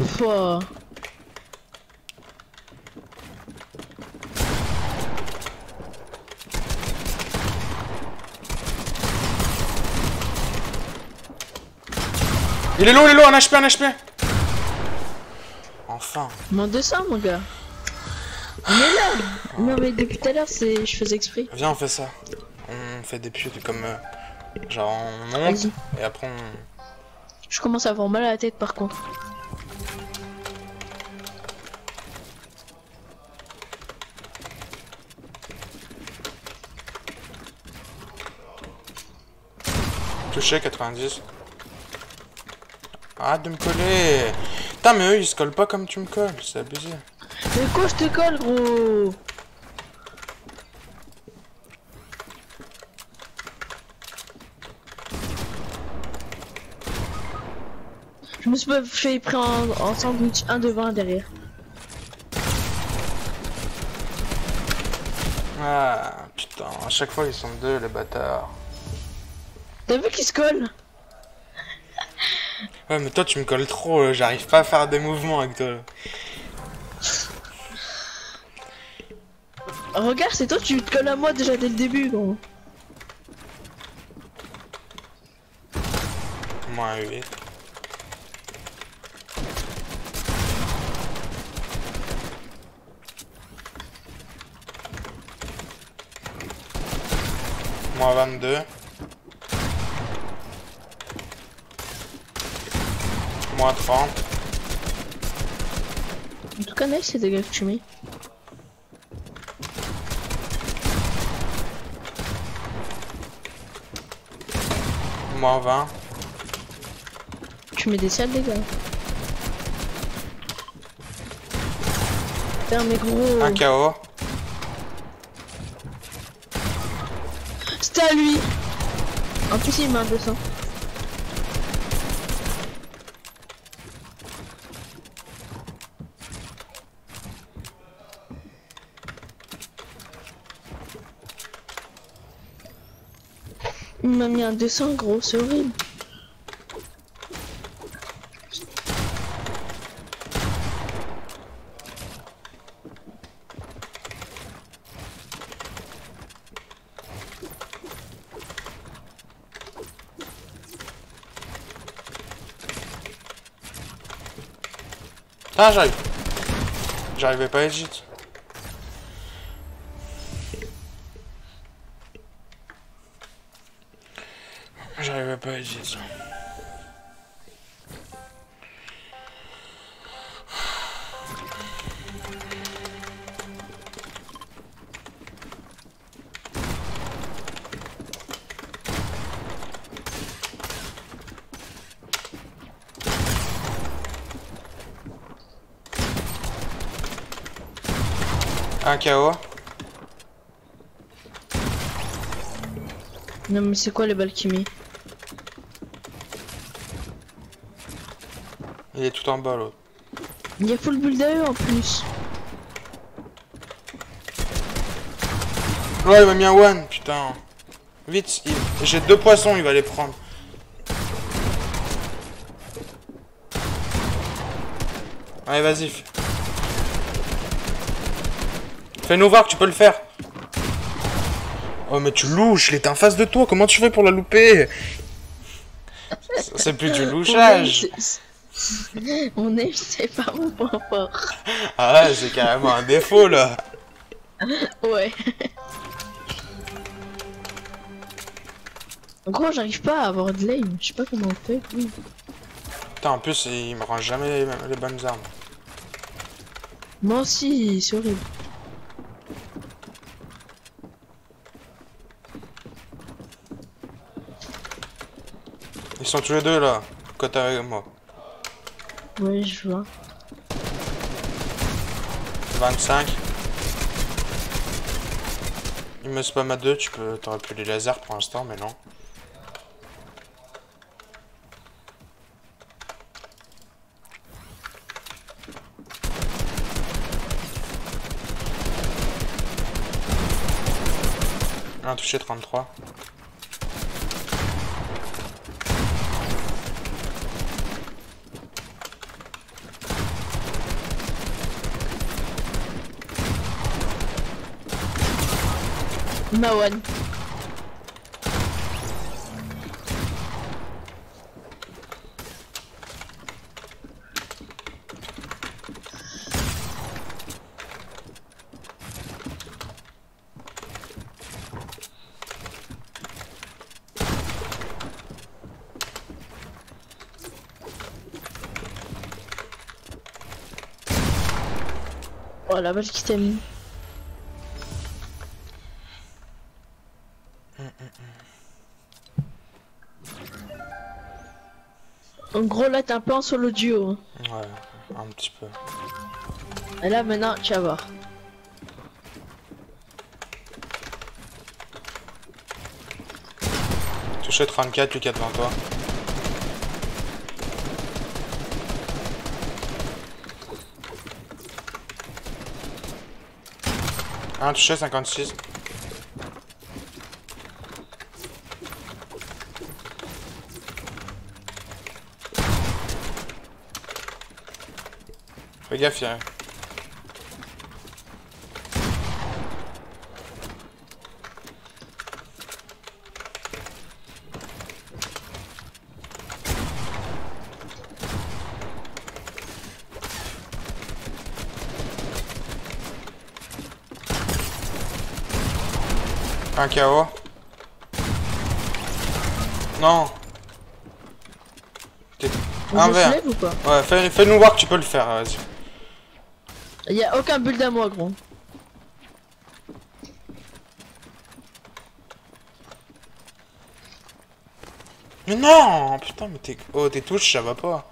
Il est low, il est low, un HP, un HP. Enfin. Moins 200, mon gars. On est là. Non, mais depuis tout à l'heure, c'est... je faisais exprès. Viens, on fait ça. On fait des putes comme. euh, genre, on monte et après on. Je commence à avoir mal à la tête, par contre. Touché 90. Arrête de me coller. Putain, mais eux ils se collent pas comme tu me colles, c'est abusé. Mais quoi, je te colle, gros? Je me suis pas fait prendre en sandwich un devant, un derrière. Ah putain, à chaque fois ils sont deux les bâtards. T'as vu qu'ils se collent? Ouais, mais toi tu me colles trop, là, j'arrive pas à faire des mouvements avec toi. là. Regarde, c'est toi, tu te colles à moi déjà dès le début, gros. Moins 8. Moins 22. moins 30. En tout cas, nice ces dégâts que tu mets. Moins 20. Tu mets des sales dégâts. mais gros. Un KO. C'était à lui. En plus, il m'a 200. M'a mis un 200 gros, c'est horrible. Ah, j'arrive. J'arrivais pas à hit. Hit. Un KO. Non, mais c'est quoi les balles Il est tout en bas l'autre. Il y a full build à eux en plus. Ouais, il m'a mis un one, putain. Vite, il- j'ai deux poissons, il va les prendre. Allez, vas-y. Fais-nous voir que tu peux le faire. Oh, mais tu louches, il est en face de toi, comment tu fais pour la louper? C'est plus du louchage. On aime, c'est pas mon point fort. Ah ouais, c'est carrément un défaut là. Ouais. En gros, j'arrive pas à avoir de l'aim. Je sais pas comment on fait. Oui. Putain, en plus, il me rend jamais les, les bonnes armes. Moi aussi, c'est horrible. Ils sont tous les deux là, côté avec moi. Ouais, je vois. 25. Il me spam à deux, tu peux. T'aurais pu les lasers pour l'instant, mais non. Un touché 33. Mawan. Oh la vache qui mis. En gros là t'es un peu en solo duo. hein. Ouais, un petit peu. Et là maintenant tu vas voir. Touché 34, lui qui est devant toi. Un touché 56. Fais gaffe, y'a... Un KO. Non. Un verre. lève ou pas? Ouais, fais- fais-nous voir que tu peux le faire, vas-y. Y a aucun build à moi gros. Mais non Putain, mais t'es... Oh, tes touches, ça va pas.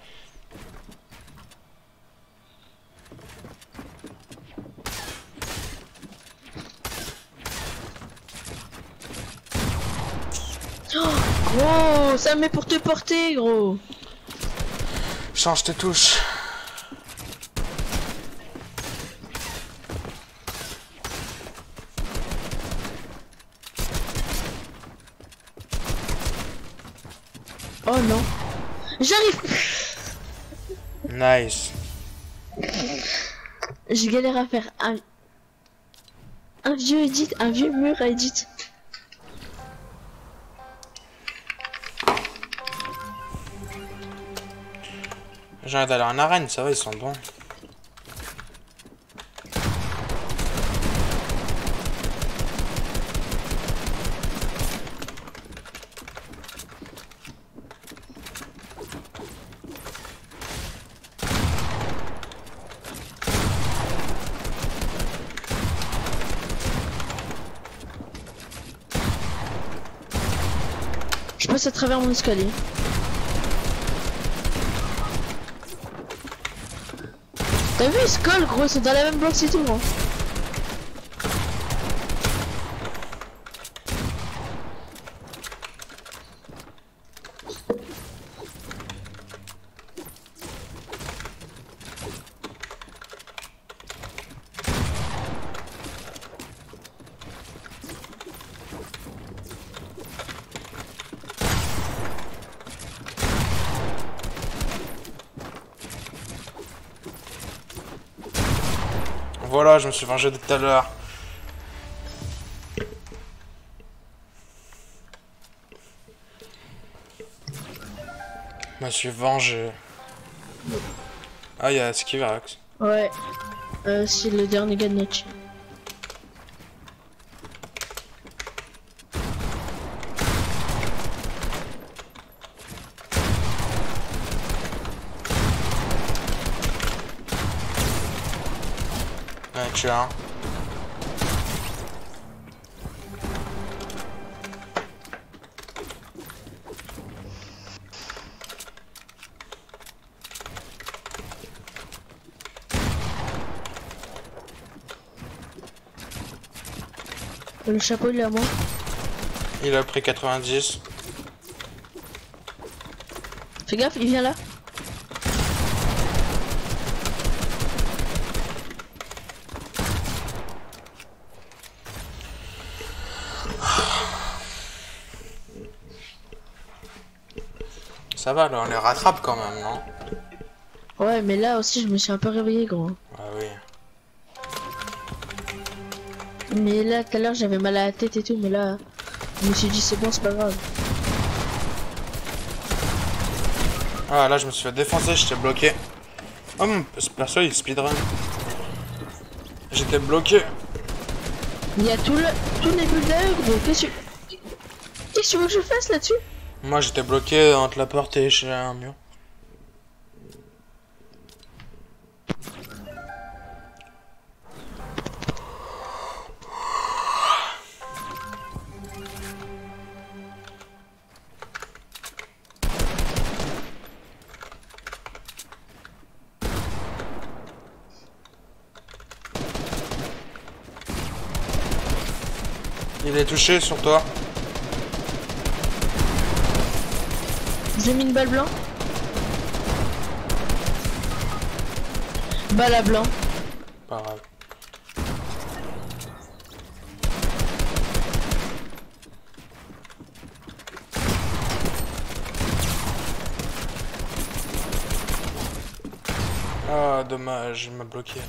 Gros, ça met pour te porter, gros. Change tes touches. Oh non. J'arrive. Nice. Je galère à faire un... Un vieux edit, un vieux mur à edit. J'ai envie d'aller en arène, ça va, ils sont bons. Je passe à travers mon escalier. T'as vu, ils se collent, gros, c'est dans la même bloc, c'est tout, hein. Je me suis vengé de tout à l'heure. Je me suis vengé. Ah, il y a Skiverax. Ouais. Euh, c'est le dernier gars de notre tu as un. Le chapeau, il est à moi. Il a pris 90. Fais gaffe, il vient là. Ça va, là, on les rattrape quand même, non? Ouais, mais là aussi, je me suis un peu réveillé, gros. Ah oui. Mais là, tout à l'heure, j'avais mal à la tête et tout, mais là, je me suis dit, c'est bon, c'est pas grave. Ah, là, je me suis fait défoncer, j'étais bloqué. Oh, mon perso, il speedrun. J'étais bloqué. Il y a tout le, tout le builders, gros. Qu'est-ce que. Qu'est-ce que tu veux que je fasse là-dessus? Moi, j'étais bloqué entre la porte et chez un mur. Il est touché sur toi. J'ai mis une balle blanc. Balle à blanc. Pas grave. Ah, dommage, il m'a bloqué.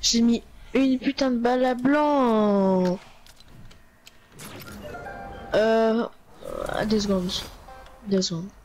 J'ai mis une putain de balle à blanc. Euh... ah, Deux secondes.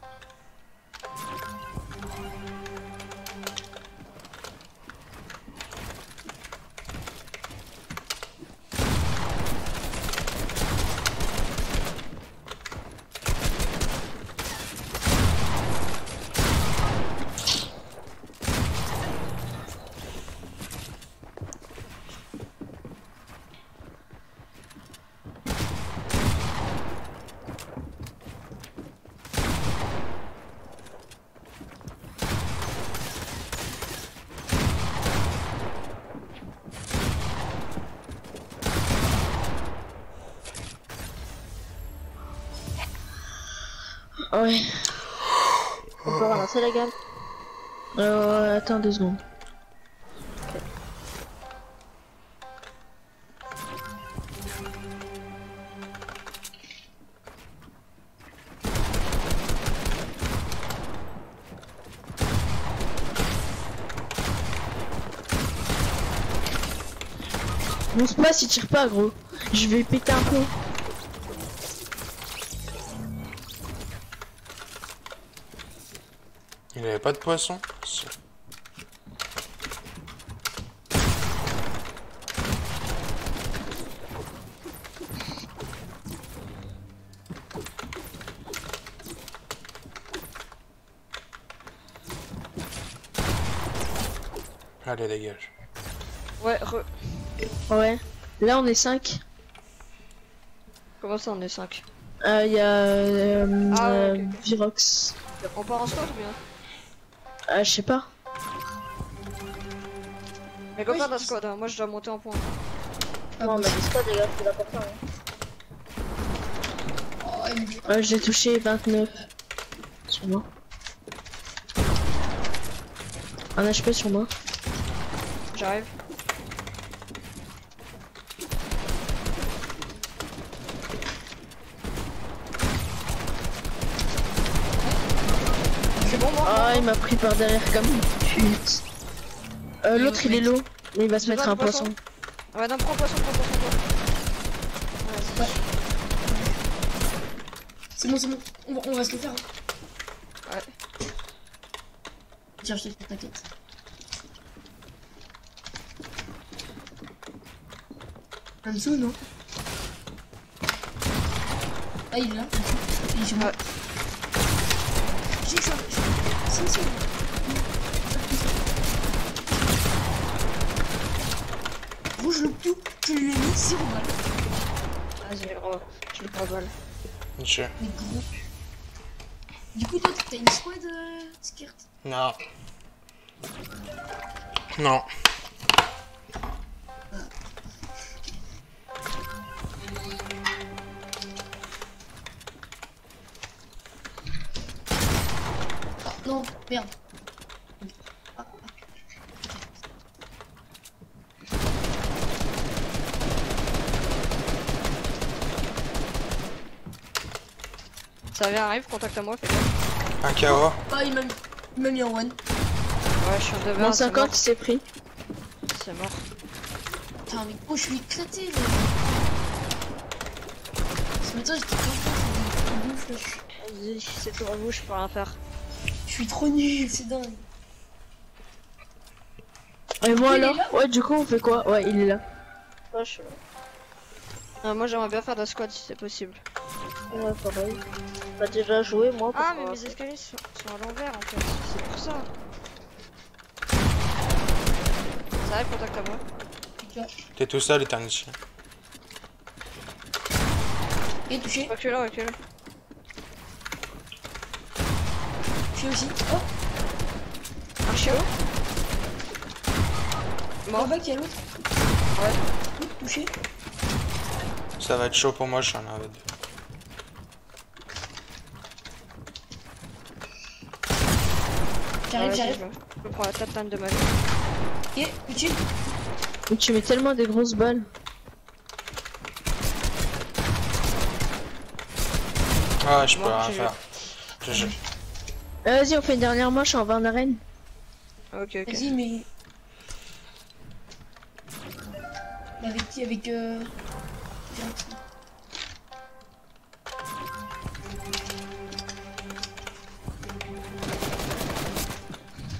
Attends deux secondes. Bon, se passe, il tire pas, gros. Je vais péter un peu. Il avait pas de poisson? Allez, dégage. Ouais, re... Ouais. Là, on est 5. Comment ça on est 5 Il y a euh, Ah euh. Virox. On part en squad ou bien? Ah, je sais pas. Mais go Oui, je- squad, hein. moi je dois monter en point. Ah, Non, bon. mais les squads, les gars, c'est important. Hein. Oh, Ouais, j'ai touché 29. Sur moi. Un HP sur moi. J'arrive. C'est bon, moi Ah, il m'a pris par derrière comme une pute. Euh, L'autre, il est low. Mais il va se mettre un poisson. poisson. Ouais, non, prends poisson, prends poisson, toi. Ouais. C'est bon, c'est bon. On va, on va se le faire. hein. Ouais. Tiens, je te fais t'inquiète. Dessous, non Ah, il est là. Il moi. Ouais. J'ai que ça. Rouge le tout, je lui ai mis 0 balles. Vas-y, re- je le prends balle. Je... Mais gros. Du coup, toi, t'as une squad, euh, skirt? Non. Non. Non, merde. Ça vient, arrive, contacte à moi, fais. Un KO. Ah, il m'a mis, il m'a mis en one. Ouais, je suis en 2 Moins 50, il s'est pris. C'est mort. Putain, mais oh, je suis éclaté, là. Ce matin, j'étais une flash. Vas-y, c'est pour vous, je peux rien faire. Je suis trop nul, c'est dingue. Et moi Il est alors là Ouais, du coup, on fait quoi Ouais, il est là. Ouais, je suis là. Ah, moi j'aimerais bien faire de la squad si c'est possible. Ouais, pareil. T'as déjà joué, moi Ah, mais mes escaliers sont, sont à l'envers en fait, c'est pour ça. Ça arrive, contact à moi. T'es tout seul, Eternity. Et touché, Recule là, recule. Aussi. Oh, Archio Mort. là-bas, qui a l'autre Ouais. Touché. Ça va être chaud pour moi, je suis en AVD. J'arrive, Ouais, j'arrive. Je prends la tatane de ma vie. Ok, utile. Mais tu mets tellement des grosses balles. Ah, je peux Moi, rien faire. Je- je- Vas-y, on fait une dernière manche en 20 arène. Ok, ok. Vas-y, mais. Avec qui Avec. Euh...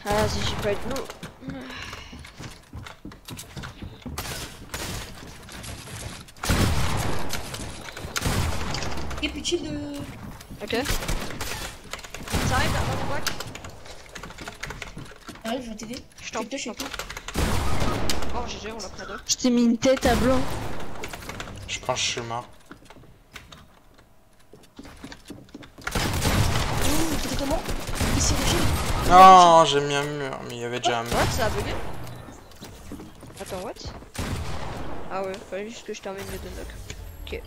Ah, vas-y, j'ai pas de l'eau. Et puis de. Ok. Ça arrive, là, dans mon bac. J'arrive, je vais t'aider. Je t'en Je Oh, GG, on l'a pris à deux. Je t'ai mis une tête à blanc. Je pense que je suis mort. Ouh, t'étais comment? Il s'est rushé. Non, j'ai mis un mur, mais il y avait déjà un mur. What? Ça a bugué? Attends, what? Ah ouais, fallait juste que je termine les deux knocks. Ok.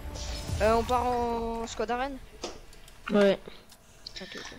Euh, on part en squad arène? Ouais. Ok, ok.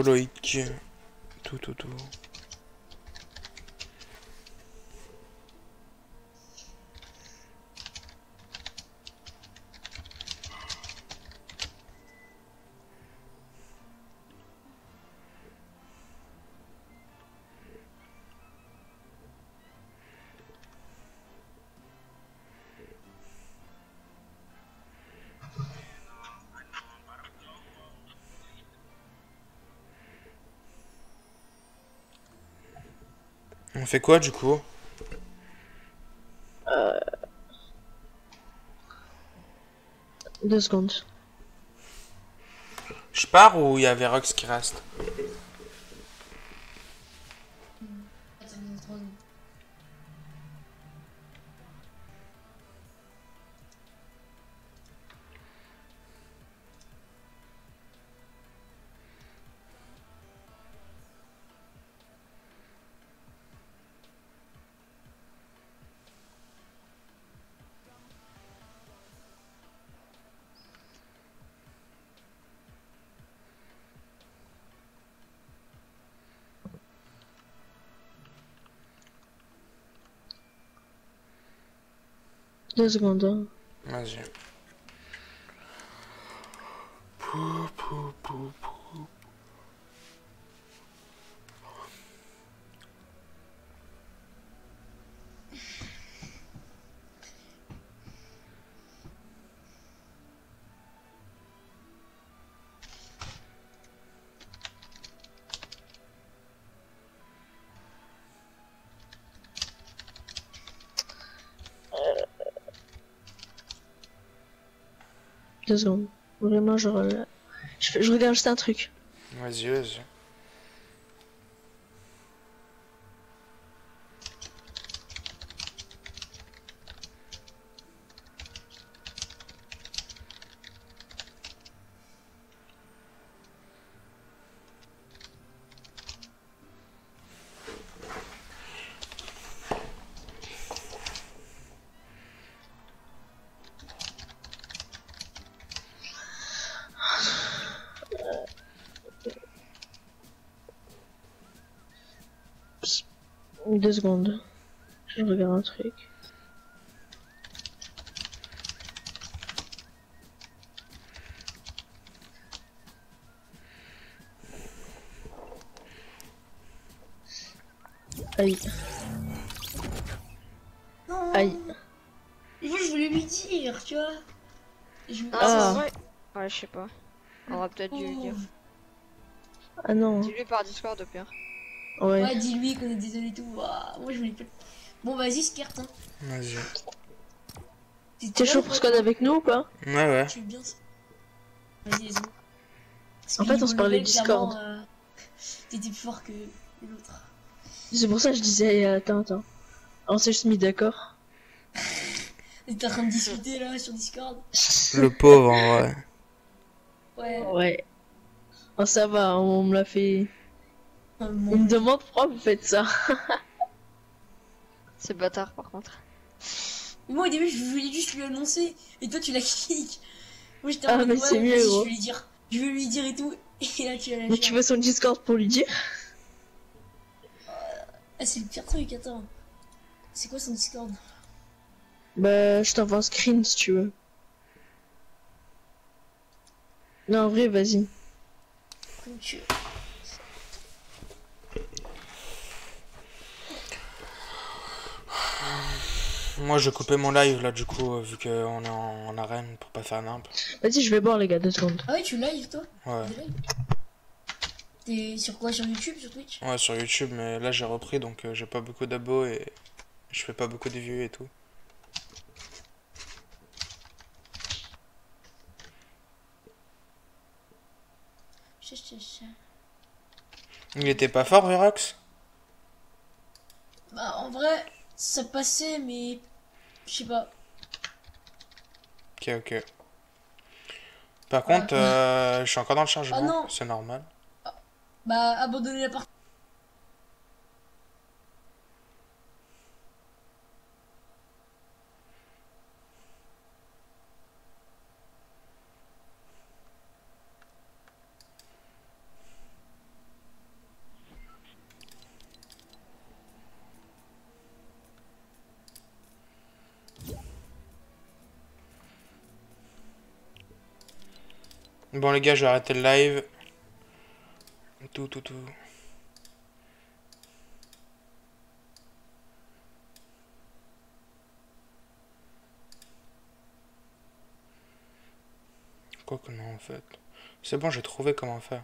Yo Loïc. Tout, tout, tout. On fait quoi du coup? Deux secondes. Je pars ou il y a Verox qui reste? Deux secondes. hein. Vas-y. Pou, pou, pou, pou. Deux secondes. Vraiment, je, re- je, fais- je regarde juste un truc. Vas-y, vas-y. Deux secondes. Je regarde un truc. Aïe, Non aïe. Et moi, je voulais lui dire, tu vois. Je me Ah, Ah. ouais. Ouais, je sais pas. On aurait peut-être dû lui dire. Ah non. Dis-lui par Discord au pire. Ouais. Ouais, dis-lui qu'on est désolé et tout. Moi, je voulais pas. Bon, vas-y, Skirt. Hein. Vas-y. T'es chaud pour squad avec nous ou pas? Ouais, ouais. Tu veux bien Vas-y, let's En fait, on se parlait Discord. euh, T'étais plus fort que l'autre. C'est pour ça que je disais, euh, attends, attends. On s'est juste mis d'accord. T'es en train de discuter là sur Discord Le pauvre en vrai. Ouais. Ouais. Oh, ça va, on me l'a fait. On mon- me demande pourquoi vous faites ça. C'est bâtard par contre. Moi, au début, je voulais juste lui annoncer. Et toi, tu la cliques. Moi, j'étais Ah, en mode, mais c'est mieux, gros. Je vais lui dire. Je vais lui dire et tout. Et là, tu as Mais tu veux son Discord pour lui dire Ah, c'est le pire truc, attends. C'est quoi son Discord? Bah, je t'envoie un screen si tu veux. Non, en vrai, vas-y. Comme tu veux. Moi, je coupais mon live là, du coup, euh, vu qu'on est en, en arène pour pas faire nimp. Vas-y, je vais boire, les gars, deux secondes. Ah ouais, tu live toi Ouais. T'es sur quoi Sur YouTube Sur Twitch Ouais, sur YouTube, mais là j'ai repris donc euh, j'ai pas beaucoup d'abos et je fais pas beaucoup de vues et tout. Il était pas fort, Verox? Bah en vrai, ça passait, mais. Je sais pas. Ok, ok. Par contre, euh, je suis encore dans le chargement, Ah c'est normal. Bah abandonner la partie. Bon les gars, je vais arrêter le live. Tout, tout, tout. Quoi que non en fait. C'est bon, j'ai trouvé comment faire.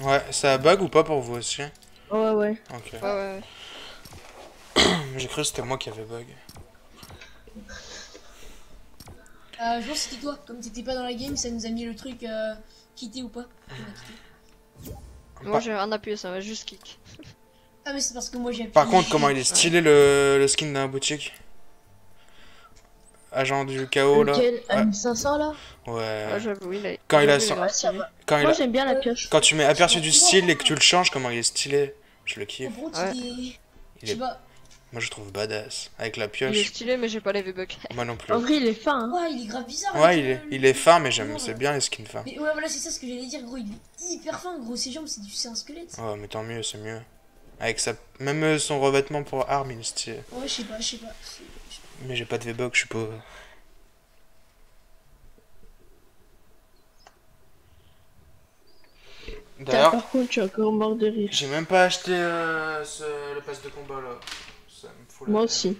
Ouais, ça bug ou pas pour vous aussi? Ouais, ouais. Ok. Ouais, ouais, ouais. J'ai cru que c'était moi qui avait bug. Euh, je pense que c'était toi. Comme t'étais pas dans la game, ça nous a mis le truc euh, quitter ou pas. Moi j'ai rien appuyé, ça m'a juste kick. Ah, mais c'est parce que moi j'ai appuyé. Par contre, comment il est stylé le, le skin dans la boutique? Agent du chaos là. Lequel? Ouais. À 1500 là? Ouais. Quand il a son-. Quand, il Moi, a- j'aime bien la pioche. Quand tu mets aperçu du style et que tu le changes, comment il est stylé? Je le kiffe. Ouais. il est. Il Je sais est- pas. Moi je trouve badass. Avec la Il est pioche, stylé, mais j'ai pas les V-Bucks. moi non plus. En vrai, il est fin. Hein. Ouais, il est grave bizarre. Ouais, il est, il est fin, mais j'aime, c'est bien les skins fins. Mais ouais, voilà, c'est ça ce que j'allais dire, gros. Il est hyper fin, gros. Ses jambes, c'est du... c'est un squelette. Ouais, mais tant mieux, c'est mieux. Avec sa... Même euh, son revêtement pour arme, il est stylé. Ouais, je sais pas, je sais pas. Mais j'ai pas de V-Bucks, je suis pauvre. D'ailleurs, par contre, tu es encore mort de rire. j'ai même pas acheté euh, ce- le pass de combat là. La Moi aussi.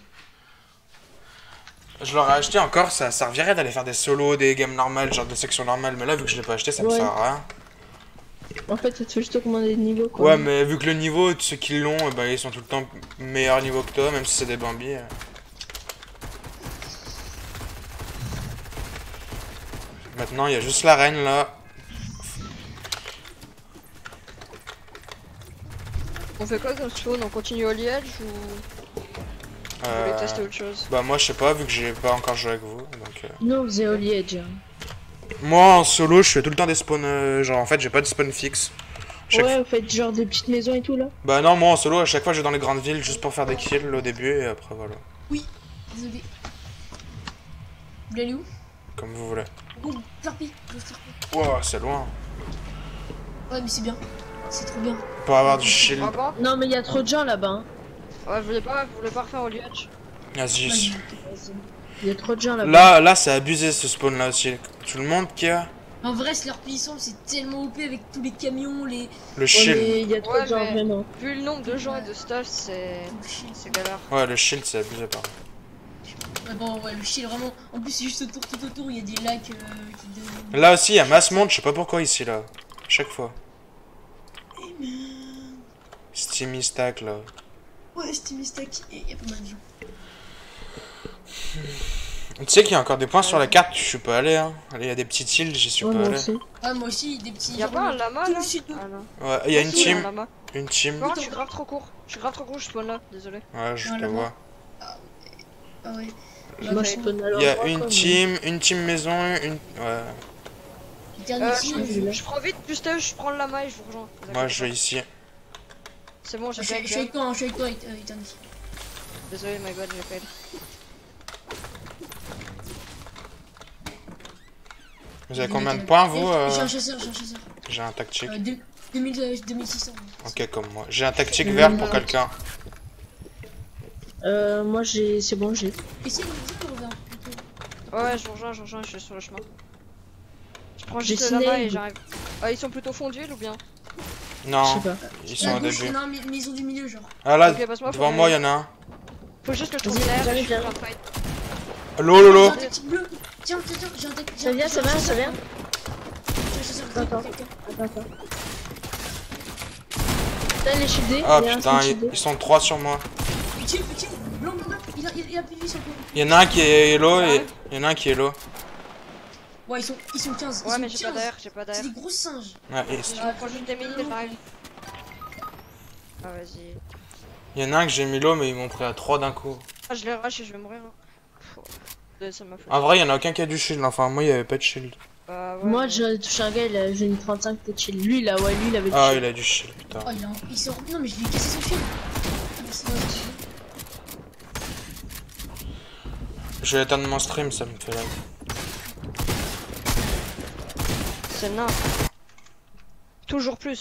Je l'aurais acheté encore, ça servirait d'aller faire des solos, des games normales, genre des sections normales, mais là vu que je l'ai pas acheté, ça me Ouais. sert à rien. En fait, ça te fait juste augmenter de niveau quoi. Ouais, mais vu que le niveau, de ceux qui l'ont, eh ben, ils sont tout le temps meilleur niveau que toi, même si c'est des Bambi. euh. Maintenant, il y a juste l'arène là. On fait quoi comme spawn On continue au liège ou? Vous Euh, voulez tester autre chose Bah, moi, je sais pas, vu que j'ai pas encore joué avec vous. Donc, euh. Non, on faisait au liège. hein. Moi, en solo, je fais tout le temps des spawns. euh, genre, en fait, j'ai pas de spawn fixe. Chaque- Ouais, vous faites genre des petites maisons et tout là. Bah, non, moi en solo, à chaque fois, je vais dans les grandes villes juste pour faire des kills au début et après, voilà. Désolé. Vous voulez aller où? Comme vous voulez. Oh, je. Wow, c'est loin. Ouais, mais c'est bien. C'est trop bien. Pour avoir du shield. Non, mais il y a trop de gens là-bas. hein. Ouais, je voulais pas, je voulais pas refaire au liège. Vas-y. Vas-y. Il y a trop de gens là-bas. Là, là, c'est abusé ce spawn là aussi. Tout le monde qui a En vrai, Slurpee Ensemble, c'est tellement OP avec tous les camions, les. le shield. mais il y a trop Ouais, de gens mais- vraiment. Vu le nombre de gens et de stuff, c'est. tout le shield. c'est galère. Ouais, le shield, c'est abusé par contre. Ouais, bon, ouais, le shield vraiment. En plus, c'est juste autour, tout autour, il y a des lacs euh, qui donnent. Là aussi, il y a masse monde, je sais pas pourquoi ici là. Chaque fois. Steamy stack là. Ouais, Steamy Stack, et il y a pas mal de gens. Tu sais qu'il y a encore des points sur la carte, je suis pas allé hein. Il y a des petites îles, j'y suis Ouais, pas allé. aussi. Ah, moi aussi, des petits. Y'a pas un lama là. Ah non. Ouais, il y a une Ah, un team, une team. Contre, je suis grave trop court. Je suis grave trop court, je spawn là, désolé. Ouais, je te vois. Ah ouais. Moi, je spawn à Il y a une team, une team maison, une. Ouais. Euh, team, je- prends vite, juste euh, je prends le lama et je vous rejoins. Moi, je vais ici. C'est bon, je j'ai suis bien je suis avec bien. toi, hein, je suis avec toi, euh. Désolé, my god, j'ai fail. Vous avez combien de points vous euh J'ai un chasseur, j'ai un chasseur. J'ai un tactique. Euh, deux- 2000, euh, 2600. Ok, comme moi. J'ai un tactique Euh, vert pour quelqu'un. Euh, moi j'ai. C'est bon, j'ai. Ouais, je vous rejoins, je rejoins, je suis sur le chemin. Je prends J'ai juste là-bas et j'arrive. Ah, ils sont plutôt fondus ou bien? Non, pas. ils sont au début. Non, mais, mais ils ont du milieu, genre. Ah là, devant moi, il y en a un. Faut juste que je trouve l'air. j'arrive, j'arrive. Lolo. Tiens, tiens, tiens, j'ai un tactique. Ça vient, ça vient, ça vient. Attends. Putain, shieldé. Ah putain, ils, shieldé. ils sont trois sur moi. Petit, petit, blanc, blanc, blanc. Il a, il a PV sur le coup. Il y en a un qui est hello et il y en a un qui est hello. Ouais, ils sont, ils sont 15. ils Ouais, sont mais j'ai pas 15. d'air, j'ai pas d'air. C'est des gros singes. Ouais, et Je prends juste des mini et j'arrive. Ah, vas-y. il y en a un que j'ai mis low mais ils m'ont pris à 3 d'un coup. Ah, je les rush et je vais mourir. hein. Pff, ouais, Ça m'a fait. En vrai, il y en a aucun qui a du shield. Enfin, moi, il y avait pas de shield. Bah, ouais, Moi, j'ai touché un gars, il a- j'ai une 35 de shield. Lui, là, ouais, lui, il avait du Ah, shield. il a du shield, putain. Oh, il a. Il s'est... Non, mais je lui ai cassé son shield. Ah. Je vais éteindre mon stream, ça me fait la. Nain. Toujours plus.